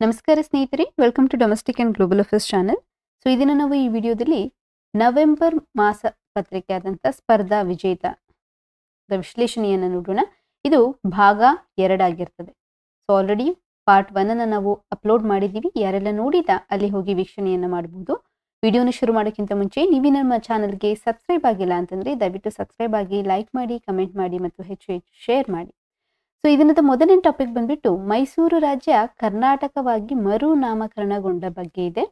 ನಮಸ್ಕಾರ ಸ್ನೇಹಿತರೆ welcome to domestic and global affairs channel so ಇದನ್ನು ನಾವು ಈ ವಿಡಿಯೋದಲ್ಲಿ ನವೆಂಬರ್ ಮಾಸ ಪತ್ರಿಕೆ ಆದಂಥ ಸ್ಪರ್ಧಾ ವಿಜೇತ ವಿಶ್ಲೇಷಣೆಯನ್ನು ನೋಡೋಣ. ಇದು ಭಾಗ ಎರಡಾಗಿರ್ತದೆ ಸೊ ಆಲ್ರೆಡಿ ಪಾರ್ಟ್ ಒನ್ನನ್ನು ನಾವು ಅಪ್ಲೋಡ್ ಮಾಡಿದ್ದೀವಿ. ಯಾರೆಲ್ಲ ನೋಡಿದ ಅಲ್ಲಿ ಹೋಗಿ ವೀಕ್ಷಣೆಯನ್ನು ಮಾಡಬಹುದು ವಿಡಿಯೋನ ಶುರು ಮಾಡೋಕ್ಕಿಂತ ಮುಂಚೆ ನೀವು ನಮ್ಮ ಚಾನಲ್ಗೆ ಸಬ್ಸ್ಕ್ರೈಬ್ ಆಗಿಲ್ಲ ಅಂತಂದರೆ ದಯವಿಟ್ಟು ಸಬ್ಸ್ಕ್ರೈಬ್ ಆಗಿ ಲೈಕ್ ಮಾಡಿ ಕಮೆಂಟ್ ಮಾಡಿ ಮತ್ತು ಹೆಚ್ಚು ಹೆಚ್ಚು ಶೇರ್ ಮಾಡಿ. ಸೊ ಇದನ್ನದ ಮೊದಲನೇ ಟಾಪಿಕ್ ಬಂದ್ಬಿಟ್ಟು ಮೈಸೂರು ರಾಜ್ಯ ಕರ್ನಾಟಕವಾಗಿ ಮರು ನಾಮಕರಣಗೊಂಡ ಬಗ್ಗೆ ಇದೆ.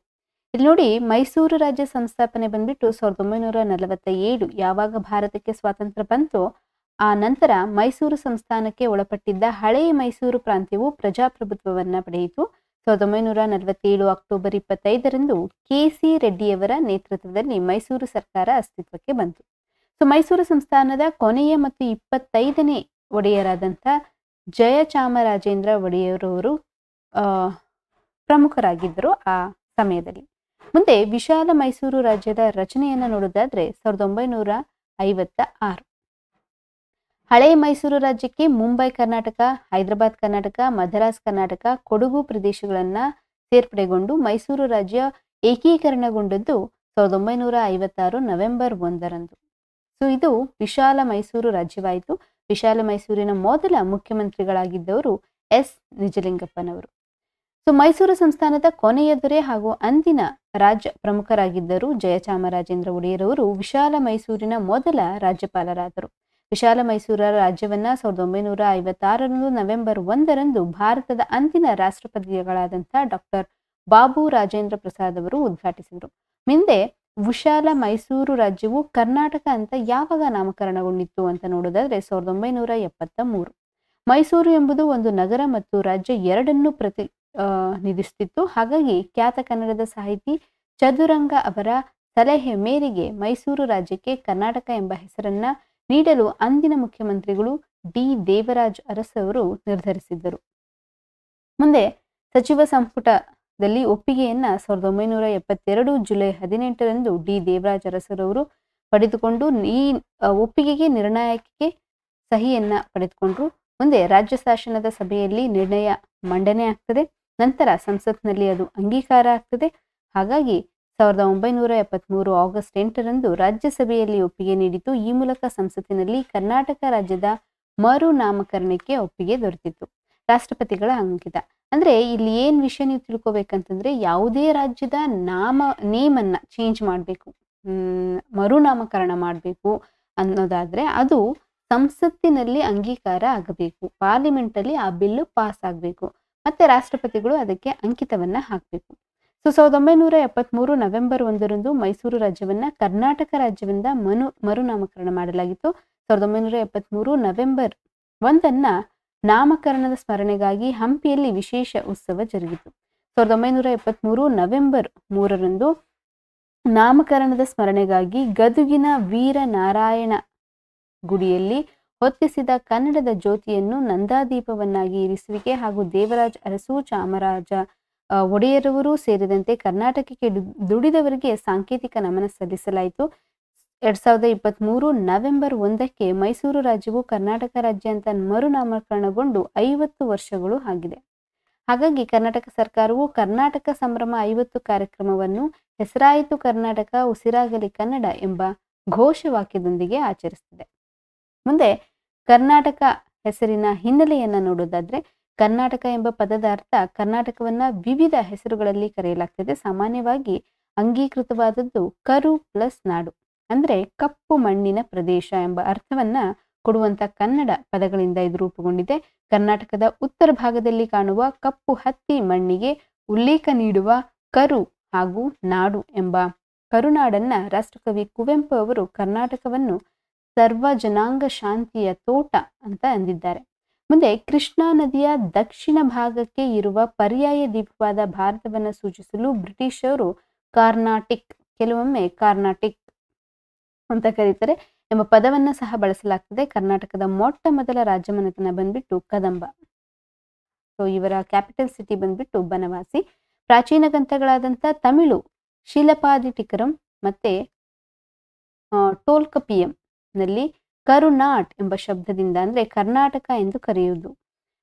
ಇಲ್ಲಿ ನೋಡಿ ಮೈಸೂರು ರಾಜ್ಯ ಸಂಸ್ಥಾಪನೆ ಬಂದ್ಬಿಟ್ಟು ಸಾವಿರದ ಒಂಬೈನೂರ ನಲವತ್ತ ಏಳು ಯಾವಾಗ ಭಾರತಕ್ಕೆ ಸ್ವಾತಂತ್ರ್ಯ ಬಂತೋ, ಆ ನಂತರ ಮೈಸೂರು ಸಂಸ್ಥಾನಕ್ಕೆ ಒಳಪಟ್ಟಿದ್ದ ಹಳೆಯ ಮೈಸೂರು ಪ್ರಾಂತ್ಯವು ಪ್ರಜಾಪ್ರಭುತ್ವವನ್ನ ಪಡೆಯಿತು. ಸಾವಿರದ ಒಂಬೈನೂರ ನಲವತ್ತೇಳು ಅಕ್ಟೋಬರ್ ಇಪ್ಪತ್ತೈದರಂದು ಕೆ ಸಿ ರೆಡ್ಡಿಯವರ ನೇತೃತ್ವದಲ್ಲಿ ಮೈಸೂರು ಸರ್ಕಾರ ಅಸ್ತಿತ್ವಕ್ಕೆ ಬಂತು. ಸೊ ಮೈಸೂರು ಸಂಸ್ಥಾನದ ಕೊನೆಯ ಮತ್ತು ಇಪ್ಪತ್ತೈದನೇ ಒಡೆಯರಾದಂಥ ಜಯಚಾಮರಾಜೇಂದ್ರ ಒಡೆಯರವರು ಪ್ರಮುಖರಾಗಿದ್ದರು ಆ ಸಮಯದಲ್ಲಿ. ಮುಂದೆ ವಿಶಾಲ ಮೈಸೂರು ರಾಜ್ಯದ ರಚನೆಯನ್ನು ನೋಡೋದಾದ್ರೆ ಸಾವಿರದ ಒಂಬೈನೂರ ಐವತ್ತ ಆರು ಹಳೆಯ ಮೈಸೂರು ರಾಜ್ಯಕ್ಕೆ ಮುಂಬೈ ಕರ್ನಾಟಕ, ಹೈದರಾಬಾದ್ ಕರ್ನಾಟಕ, ಮದ್ರಾಸ್ ಕರ್ನಾಟಕ, ಕೊಡಗು ಪ್ರದೇಶಗಳನ್ನ ಸೇರ್ಪಡೆಗೊಂಡು ಮೈಸೂರು ರಾಜ್ಯ ಏಕೀಕರಣಗೊಂಡದ್ದು ಸಾವಿರದ ಒಂಬೈನೂರ ಐವತ್ತಾರು ನವೆಂಬರ್ ಒಂದರಂದು. ಸೊ ಇದು ವಿಶಾಲ ಮೈಸೂರು ರಾಜ್ಯವಾಯಿತು. ವಿಶಾಲ ಮೈಸೂರಿನ ಮೊದಲ ಮುಖ್ಯಮಂತ್ರಿಗಳಾಗಿದ್ದವರು ಎಸ್. ನಿಜಲಿಂಗಪ್ಪನವರು. ಸೊ, ಮೈಸೂರು ಸಂಸ್ಥಾನದ ಕೊನೆಯ ದೊರೆ ಹಾಗೂ ಅಂದಿನ ರಾಜ್ಯ ಪ್ರಮುಖರಾಗಿದ್ದರು ಜಯಚಾಮರಾಜೇಂದ್ರ ಒಡೆಯರವರು ವಿಶಾಲ ಮೈಸೂರಿನ ಮೊದಲ ರಾಜ್ಯಪಾಲರಾದರು. ವಿಶಾಲ ಮೈಸೂರ ರಾಜ್ಯವನ್ನ ಸಾವಿರದ ಒಂಬೈನೂರ ಐವತ್ತಾರರಂದು ನವೆಂಬರ್ ಒಂದರಂದು ಭಾರತದ ಅಂದಿನ ರಾಷ್ಟ್ರಪತಿಗಳಾದಂಥ ಡಾಕ್ಟರ್ ಬಾಬು ರಾಜೇಂದ್ರ ಪ್ರಸಾದ್ ಅವರು ಉದ್ಘಾಟಿಸಿದರು. ಮುಂದೆ ವಿಶಾಲ ಮೈಸೂರು ರಾಜ್ಯವು ಕರ್ನಾಟಕ ಅಂತ ಯಾವಾಗ ನಾಮಕರಣಗೊಂಡಿತ್ತು ಅಂತ ನೋಡೋದಾದ್ರೆ ಸಾವಿರದ ಒಂಬೈನೂರ ಎಪ್ಪತ್ತ ಮೂರು. ಮೈಸೂರು ಎಂಬುದು ಒಂದು ನಗರ ಮತ್ತು ರಾಜ್ಯ ಎರಡನ್ನೂ ಪ್ರತಿ ನಿಧಿಸುತ್ತಿತ್ತು ನಿಧಿಸ್ತಿತ್ತು. ಹಾಗಾಗಿ ಖ್ಯಾತ ಕನ್ನಡದ ಸಾಹಿತಿ ಚದುರಂಗ ಅವರ ಸಲಹೆ ಮೇರೆಗೆ ಮೈಸೂರು ರಾಜ್ಯಕ್ಕೆ ಕರ್ನಾಟಕ ಎಂಬ ಹೆಸರನ್ನ ನೀಡಲು ಅಂದಿನ ಮುಖ್ಯಮಂತ್ರಿಗಳು ಡಿ. ದೇವರಾಜ್ ಅರಸವರು ನಿರ್ಧರಿಸಿದ್ದರು. ಮುಂದೆ ಸಚಿವ ಸಂಪುಟದಲ್ಲಿ ಒಪ್ಪಿಗೆಯನ್ನ ಸಾವಿರದ ಒಂಬೈನೂರ ಎಪ್ಪತ್ತೆರಡು ಜುಲೈ ಹದಿನೆಂಟರಂದು ಡಿ ದೇವರಾಜ ಅರಸರವರು ಪಡೆದುಕೊಂಡು ಈ ಒಪ್ಪಿಗೆಗೆ ನಿರ್ಣಾಯಕಕ್ಕೆ ಸಹಿಯನ್ನ ಪಡೆದುಕೊಂಡ್ರು. ಮುಂದೆ ರಾಜ್ಯ ಶಾಸನದ ಸಭೆಯಲ್ಲಿ ನಿರ್ಣಯ ಮಂಡನೆ ಆಗ್ತದೆ. ನಂತರ ಸಂಸತ್ನಲ್ಲಿ ಅದು ಅಂಗೀಕಾರ ಆಗ್ತದೆ. ಹಾಗಾಗಿ ಸಾವಿರದ ಒಂಬೈನೂರ ಎಪ್ಪತ್ತ್ಮೂರು ಆಗಸ್ಟ್ ಎಂಟರಂದು ರಾಜ್ಯಸಭೆಯಲ್ಲಿ ಒಪ್ಪಿಗೆ ನೀಡಿತು ಈ ಮೂಲಕ ಸಂಸತ್ತಿನಲ್ಲಿ ಕರ್ನಾಟಕ ರಾಜ್ಯದ ಮರು ನಾಮಕರಣಕ್ಕೆ ಒಪ್ಪಿಗೆ ದೊರೆತಿತ್ತು. ರಾಷ್ಟ್ರಪತಿಗಳ ಅಂಕಿತ. ಅಂದ್ರೆ ಇಲ್ಲಿ ಏನು ವಿಷಯ ನೀವು ತಿಳ್ಕೊಬೇಕಂತಂದ್ರೆ ಯಾವುದೇ ರಾಜ್ಯದ ನಾಮ, ನೇಮನ್ನು ಚೇಂಜ್ ಮಾಡಬೇಕು. ಮರುನಾಮಕರಣ ಮಾಡಬೇಕು ಅನ್ನೋದಾದ್ರೆ ಅದು ಸಂಸತ್ತಿನಲ್ಲಿ ಅಂಗೀಕಾರ ಆಗಬೇಕು. ಪಾರ್ಲಿಮೆಂಟಲ್ಲಿ ಆ ಬಿಲ್ ಪಾಸ್ ಆಗಬೇಕು. ಮತ್ತೆ ರಾಷ್ಟ್ರಪತಿಗಳು ಅದಕ್ಕೆ ಅಂಕಿತವನ್ನ ಹಾಕಬೇಕು. ಸೊ, ಸಾವಿರದ ಒಂಬೈನೂರ ಎಪ್ಪತ್ತ್ಮೂರು ನವೆಂಬರ್ ಒಂದರಂದು ಮೈಸೂರು ರಾಜ್ಯವನ್ನ ಕರ್ನಾಟಕ ರಾಜ್ಯದಿಂದ ಮನು, ಮರುನಾಮಕರಣ ಮಾಡಲಾಗಿತ್ತು. ಸಾವಿರದ ಒಂಬೈನೂರ ಎಪ್ಪತ್ತ್ಮೂರು ನವೆಂಬರ್ ಒಂದನ್ನ ನಾಮಕರಣದ ಸ್ಮರಣೆಗಾಗಿ ಹಂಪಿಯಲ್ಲಿ ವಿಶೇಷ ಉತ್ಸವ ಜರುಗಿತು. ಸಾವಿರದ ಒಂಬೈನೂರ ಎಪ್ಪತ್ಮೂರು ನವೆಂಬರ್ ಮೂರರಂದು ನಾಮಕರಣದ ಸ್ಮರಣೆಗಾಗಿ ಗದುಗಿನ ವೀರನಾರಾಯಣ ಗುಡಿಯಲ್ಲಿ ಹೊತ್ತಿಸಿದ ಕನ್ನಡದ ಜ್ಯೋತಿಯನ್ನು ನಂದಾದೀಪವನ್ನಾಗಿ ಇರಿಸುವಿಕೆ ಹಾಗೂ ದೇವರಾಜ್ ಅರಸು ಚಾಮರಾಜ ಒಡೆಯರವರು ಸೇರಿದಂತೆ ಕರ್ನಾಟಕಕ್ಕೆ ದುಡಿದವರಿಗೆ ಸಾಂಕೇತಿಕ ನಮನ ಸಲ್ಲಿಸಲಾಯಿತು. ಎರಡ್ ಸಾವಿರದ ಇಪ್ಪತ್ತ್ಮೂರು ನವೆಂಬರ್ ಒಂದಕ್ಕೆ ಮೈಸೂರು ರಾಜ್ಯವು ಕರ್ನಾಟಕ ರಾಜ್ಯ ಅಂತ ಮರುನಾಮಕರಣಗೊಂಡು ಐವತ್ತು ವರ್ಷಗಳು ಆಗಿದೆ. ಹಾಗಾಗಿ ಕರ್ನಾಟಕ ಸರ್ಕಾರವು ಕರ್ನಾಟಕ ಸಂಭ್ರಮ ಐವತ್ತು ಕಾರ್ಯಕ್ರಮವನ್ನು ಹೆಸರಾಯಿತು ಕರ್ನಾಟಕ ಉಸಿರಾಗಲಿ ಕನ್ನಡ ಎಂಬ ಘೋಷವಾಕ್ಯದೊಂದಿಗೆ ಆಚರಿಸುತ್ತಿದೆ. ಮುಂದೆ ಕರ್ನಾಟಕ ಹೆಸರಿನ ಹಿನ್ನೆಲೆಯನ್ನು ನೋಡೋದಾದ್ರೆ ಕರ್ನಾಟಕ ಎಂಬ ಪದದ ಅರ್ಥ ಕರ್ನಾಟಕವನ್ನ ವಿವಿಧ ಹೆಸರುಗಳಲ್ಲಿ ಕರೆಯಲಾಗ್ತದೆ. ಸಾಮಾನ್ಯವಾಗಿ ಅಂಗೀಕೃತವಾದದ್ದು ಕರು ಪ್ಲಸ್ ನಾಡು. ಅಂದ್ರೆ ಕಪ್ಪು ಮಣ್ಣಿನ ಪ್ರದೇಶ ಎಂಬ ಅರ್ಥವನ್ನ ಕೊಡುವಂತ ಕನ್ನಡ ಪದಗಳಿಂದ ಇದು ರೂಪುಗೊಂಡಿದೆ. ಕರ್ನಾಟಕದ ಉತ್ತರ ಭಾಗದಲ್ಲಿ ಕಾಣುವ ಕಪ್ಪು ಹತ್ತಿ ಮಣ್ಣಿಗೆ ಉಲ್ಲೇಖ ನೀಡುವ ಕರು ಹಾಗೂ ನಾಡು ಎಂಬ ಕರುನಾಡನ್ನ ರಾಷ್ಟ್ರಕವಿ ಕುವೆಂಪು ಅವರು ಕರ್ನಾಟಕವನ್ನು ಸರ್ವ ಜನಾಂಗ ಶಾಂತಿಯ ತೋಟ ಅಂತ ಅಂದಿದ್ದಾರೆ. ಮುಂದೆ ಕೃಷ್ಣಾ ನದಿಯ ದಕ್ಷಿಣ ಭಾಗಕ್ಕೆ ಇರುವ ಪರ್ಯಾಯ ದ್ವೀಪವಾದ ಭಾರತವನ್ನು ಸೂಚಿಸಲು ಬ್ರಿಟಿಷರು ಕಾರ್ನಾಟಿಕ್, ಕೆಲವೊಮ್ಮೆ ಕಾರ್ನಾಟಿಕ್ ಅಂತ ಕರೀತಾರೆ. ಎಂಬ ಪದವನ್ನ ಸಹ ಬಳಸಲಾಗ್ತದೆ. ಕರ್ನಾಟಕದ ಮೊಟ್ಟ ಮೊದಲ ರಾಜಮನೆತನ ಬಂದ್ಬಿಟ್ಟು ಕದಂಬ. ಸೊ ಇವರ ಕ್ಯಾಪಿಟಲ್ ಸಿಟಿ ಬಂದ್ಬಿಟ್ಟು ಬನವಾಸಿ. ಪ್ರಾಚೀನ ಗ್ರಂಥಗಳಾದಂಥ ತಮಿಳು, ಶಿಲಪಾದಿಟಿಕರಂ ಮತ್ತೆ ಟೋಲ್ಕಪಿಯಂ ನಲ್ಲಿ ಕರುನಾಟ್ ಎಂಬ ಶಬ್ದದಿಂದ ಅಂದ್ರೆ ಕರ್ನಾಟಕ ಎಂದು ಕರೆಯುವುದು.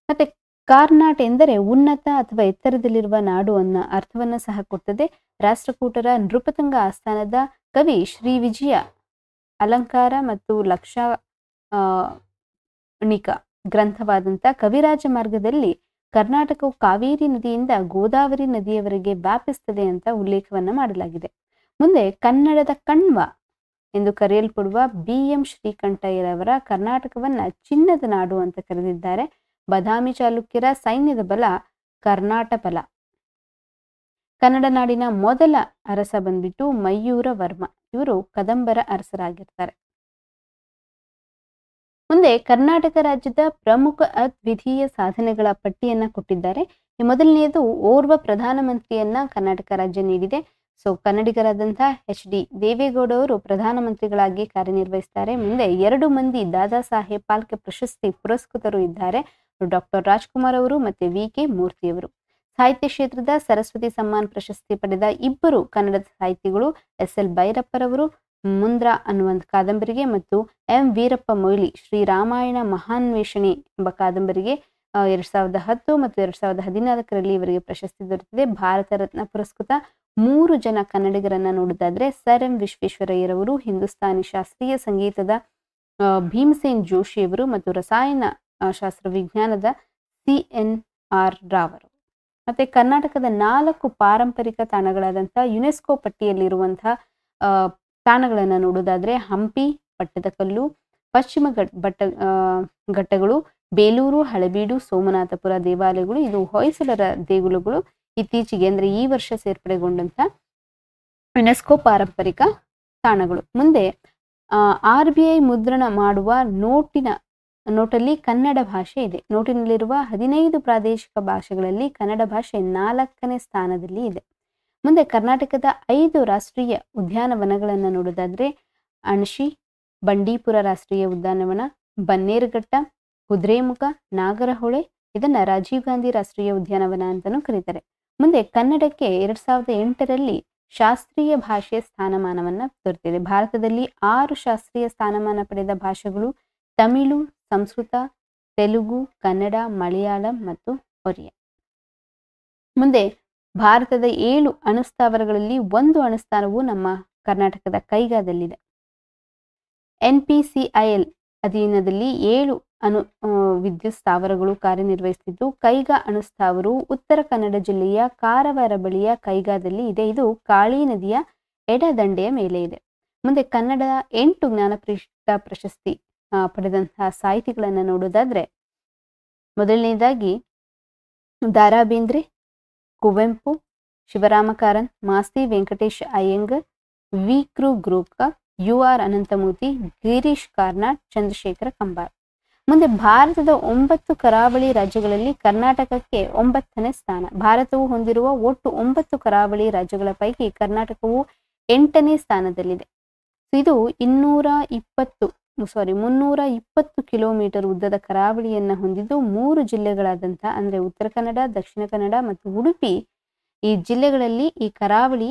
ಮತ್ತೆ ಕಾರ್ನಾಟ್ ಎಂದರೆ ಉನ್ನತ ಅಥವಾ ಎತ್ತರದಲ್ಲಿರುವ ನಾಡು ಅನ್ನ ಅರ್ಥವನ್ನ ಸಹ ಕೊಡ್ತದೆ. ರಾಷ್ಟ್ರಕೂಟರ ನೃಪತಂಗ ಆಸ್ಥಾನದ ಕವಿ ಶ್ರೀ ವಿಜಯ. ಅಲಂಕಾರ ಮತ್ತು ಲಕ್ಷ ಣಿಕ ಗ್ರಂಥವಾದಂಥ ಕವಿರಾಜ ಮಾರ್ಗದಲ್ಲಿ ಕರ್ನಾಟಕವು ಕಾವೇರಿ ನದಿಯಿಂದ ಗೋದಾವರಿ ನದಿಯವರೆಗೆ ವ್ಯಾಪಿಸ್ತದೆ ಅಂತ ಉಲ್ಲೇಖವನ್ನ ಮಾಡಲಾಗಿದೆ. ಮುಂದೆ ಕನ್ನಡದ ಕಣ್ವ ಎಂದು ಕರೆಯಲ್ಪಡುವ ಬಿ ಎಂ ಶ್ರೀಕಂಠಯ್ಯರವರ ಕರ್ನಾಟಕವನ್ನ ಚಿನ್ನದ ನಾಡು ಅಂತ ಕರೆದಿದ್ದಾರೆ. ಬದಾಮಿ ಚಾಲುಕ್ಯರ ಸೈನ್ಯದ ಬಲ ಕರ್ನಾಟ ಬಲ. ಕನ್ನಡ ನಾಡಿನ ಮೊದಲ ಅರಸ ಬಂದ್ಬಿಟ್ಟು ಮಯೂರ ವರ್ಮ. ಇವರು ಕದಂಬರ ಅರಸರಾಗಿರ್ತಾರೆ. ಮುಂದೆ ಕರ್ನಾಟಕ ರಾಜ್ಯದ ಪ್ರಮುಖ ಅದ್ವಿತೀಯ ಸಾಧನೆಗಳ ಪಟ್ಟಿಯನ್ನ ಕೊಟ್ಟಿದ್ದಾರೆ. ಮೊದಲನೆಯದು ಓರ್ವ ಪ್ರಧಾನಮಂತ್ರಿಯನ್ನ ಕರ್ನಾಟಕ ರಾಜ್ಯ ನೀಡಿದೆ. ಸೊ ಕನ್ನಡಿಗರಾದಂತಹ ಎಚ್ ಡಿ ದೇವೇಗೌಡ ಅವರು ಪ್ರಧಾನಮಂತ್ರಿಗಳಾಗಿ ಕಾರ್ಯನಿರ್ವಹಿಸ್ತಾರೆ. ಮುಂದೆ ಎರಡು ಮಂದಿ ದಾದಾ ಸಾಹೇಬ್ ಪಾಲ್ಕೆ ಪ್ರಶಸ್ತಿ ಪುರಸ್ಕೃತರು ಇದ್ದಾರೆ. ಡಾಕ್ಟರ್ ರಾಜ್ಕುಮಾರ್ ಅವರು ಮತ್ತೆ ವಿ ಕೆ ಮೂರ್ತಿಯವರು ಸಾಹಿತ್ಯ ಕ್ಷೇತ್ರದ ಸರಸ್ವತಿ ಸಮ್ಮಾನ್ ಪ್ರಶಸ್ತಿ ಪಡೆದ ಇಬ್ಬರು ಕನ್ನಡದ ಸಾಹಿತಿಗಳು ಎಸ್ ಎಲ್ ಭೈರಪ್ಪರವರು, ಮುಂದ್ರ ಅನ್ನುವಂಥ ಕಾದಂಬರಿಗೆ ಮತ್ತು ಎಂ ವೀರಪ್ಪ ಮೊಯ್ಲಿ ಶ್ರೀರಾಮಾಯಣ ಮಹಾನ್ವೇಷಣೆ ಎಂಬ ಕಾದಂಬರಿಗೆ ಎರಡ್ ಸಾವಿರದ ಹತ್ತು ಮತ್ತು ಎರಡ್ ಸಾವಿರದ ಹದಿನಾಲ್ಕರಲ್ಲಿ ಇವರಿಗೆ ಪ್ರಶಸ್ತಿ ದೊರೆತಿದೆ. ಭಾರತ ರತ್ನ ಪುರಸ್ಕೃತ ಮೂರು ಜನ ಕನ್ನಡಿಗರನ್ನ ನೋಡೋದಾದ್ರೆ ಸರ್ ಎಂ ವಿಶ್ವೇಶ್ವರಯ್ಯರವರು, ಹಿಂದೂಸ್ತಾನಿ ಶಾಸ್ತ್ರೀಯ ಸಂಗೀತದ ಭೀಮಸೇನ್ ಜೋಶಿಯವರು ಮತ್ತು ರಸಾಯನ ಶಾಸ್ತ್ರ ವಿಜ್ಞಾನದ ಸಿ ಎನ್ ಆರ್ ರಾವರು ಮತ್ತೆ ಕರ್ನಾಟಕದ ನಾಲ್ಕು ಪಾರಂಪರಿಕ ತಾಣಗಳಾದಂಥ ಯುನೆಸ್ಕೋ ಪಟ್ಟಿಯಲ್ಲಿರುವಂತಹ ಆ, ತಾಣಗಳನ್ನ ನೋಡೋದಾದ್ರೆ ಹಂಪಿ ಪಟ್ಟದಕಲ್ಲು ಪಶ್ಚಿಮ ಘಟ್ ಬಟ್ಟ ಘಟ್ಟಗಳು ಬೇಲೂರು ಹಳೆಬೀಡು ಸೋಮನಾಥಪುರ ದೇವಾಲಯಗಳು ಇದು ಹೊಯ್ಸಳರ ದೇಗುಲಗಳು ಇತ್ತೀಚೆಗೆ ಅಂದ್ರೆ ಈ ವರ್ಷ ಸೇರ್ಪಡೆಗೊಂಡಂತ ಯುನೆಸ್ಕೋ ಪಾರಂಪರಿಕ ತಾಣಗಳು. ಮುಂದೆ ಆರ್ ಬಿ ಐ ಮುದ್ರಣ ಮಾಡುವ ನೋಟಿನ ನೋಟಲ್ಲಿ ಕನ್ನಡ ಭಾಷೆ ಇದೆ. ನೋಟಿನಲ್ಲಿರುವ ಹದಿನೈದು ಪ್ರಾದೇಶಿಕ ಭಾಷೆಗಳಲ್ಲಿ ಕನ್ನಡ ಭಾಷೆ ನಾಲ್ಕನೇ ಸ್ಥಾನದಲ್ಲಿ ಇದೆ. ಮುಂದೆ ಕರ್ನಾಟಕದ ಐದು ರಾಷ್ಟ್ರೀಯ ಉದ್ಯಾನವನಗಳನ್ನು ನೋಡೋದಾದ್ರೆ ಅಣಶಿ, ಬಂಡೀಪುರ ರಾಷ್ಟ್ರೀಯ ಉದ್ಯಾನವನ, ಬನ್ನೇರುಘಟ್ಟ, ಕುದುರೆಮುಖ, ನಾಗರಹೊಳೆ, ಇದನ್ನ ರಾಜೀವ್ ಗಾಂಧಿ ರಾಷ್ಟ್ರೀಯ ಉದ್ಯಾನವನ ಅಂತಾನೂ ಕರೀತಾರೆ. ಮುಂದೆ ಕನ್ನಡಕ್ಕೆ ಎರಡ್ ಸಾವಿರದ ಎಂಟರಲ್ಲಿ ಶಾಸ್ತ್ರೀಯ ಭಾಷೆಯ ಸ್ಥಾನಮಾನವನ್ನ ದೊರೆತಿದೆ ಭಾರತದಲ್ಲಿ ಆರು ಶಾಸ್ತ್ರೀಯ ಸ್ಥಾನಮಾನ ಪಡೆದ ಭಾಷೆಗಳು ತಮಿಳು ಸಂಸ್ಕೃತ, ತೆಲುಗು, ಕನ್ನಡ, ಮಲಯಾಳಂ ಮತ್ತು ಒರಿಯಾ ಮುಂದೆ ಭಾರತದ ಏಳು ಅಣುಸ್ಥಾವರಗಳಲ್ಲಿ ಒಂದು ಅಣುಸ್ಥಾನವು ನಮ್ಮ ಕರ್ನಾಟಕದ ಕೈಗಾದಲ್ಲಿದೆ. N P C I L ಅಧೀನದಲ್ಲಿ ಏಳು ಅನು ವಿದ್ಯುತ್ ಸ್ಥಾವರಗಳು ಕಾರ್ಯನಿರ್ವಹಿಸುತ್ತಿದ್ದು, ಕೈಗಾ ಅಣುಸ್ಥಾವರು ಉತ್ತರ ಕನ್ನಡ ಜಿಲ್ಲೆಯ ಕಾರವಾರ ಬಳಿಯ ಕೈಗಾದಲ್ಲಿ ಇದೆ. ಇದು ಕಾಳಿ ನದಿಯ ಎಡದಂಡೆಯ ಮೇಲೆ ಇದೆ. ಮುಂದೆ ಕನ್ನಡ ಎಂಟು ಜ್ಞಾನಪೀಠ ಪ್ರಶಸ್ತಿ ಪಡೆದಂತಹ ಸಾಹಿತಿಗಳನ್ನ ನೋಡೋದಾದ್ರೆ ಮೊದಲನೇದಾಗಿ ದಾರಾ ಬೇಂದ್ರೆ ಕುವೆಂಪು ಶಿವರಾಮ ಕಾರಂತ್ ಮಾಸ್ತಿ ವೆಂಕಟೇಶ್ ಅಯ್ಯಂಗರ್, ವಿ. ಕೃ ಗ್ರೂಕ ಯು. ಆರ್. ಅನಂತಮೂರ್ತಿ, ಗಿರೀಶ್ ಕಾರ್ನಾಡ್, ಚಂದ್ರಶೇಖರ ಕಂಬಾರ್ ಮುಂದೆ ಭಾರತದ ಒಂಬತ್ತು ಕರಾವಳಿ ರಾಜ್ಯಗಳಲ್ಲಿ ಕರ್ನಾಟಕಕ್ಕೆ ಒಂಬತ್ತನೇ ಸ್ಥಾನ. ಭಾರತವು ಹೊಂದಿರುವ ಒಟ್ಟು ಒಂಬತ್ತು ಕರಾವಳಿ ರಾಜ್ಯಗಳ ಪೈಕಿ ಕರ್ನಾಟಕವು ಎಂಟನೇ ಸ್ಥಾನದಲ್ಲಿದೆ. ಇದು ಇನ್ನೂರ ಇಪ್ಪತ್ತು ಸಾರಿ ಮುನ್ನೂರ ಇಪ್ಪತ್ತು ಕಿಲೋಮೀಟರ್ ಉದ್ದದ ಕರಾವಳಿಯನ್ನ ಹೊಂದಿದ್ದು ಮೂರು ಜಿಲ್ಲೆಗಳಾದಂಥ ಅಂದ್ರೆ ಉತ್ತರ ಕನ್ನಡ, ದಕ್ಷಿಣ ಕನ್ನಡ ಮತ್ತು ಉಡುಪಿ. ಈ ಜಿಲ್ಲೆಗಳಲ್ಲಿ ಈ ಕರಾವಳಿ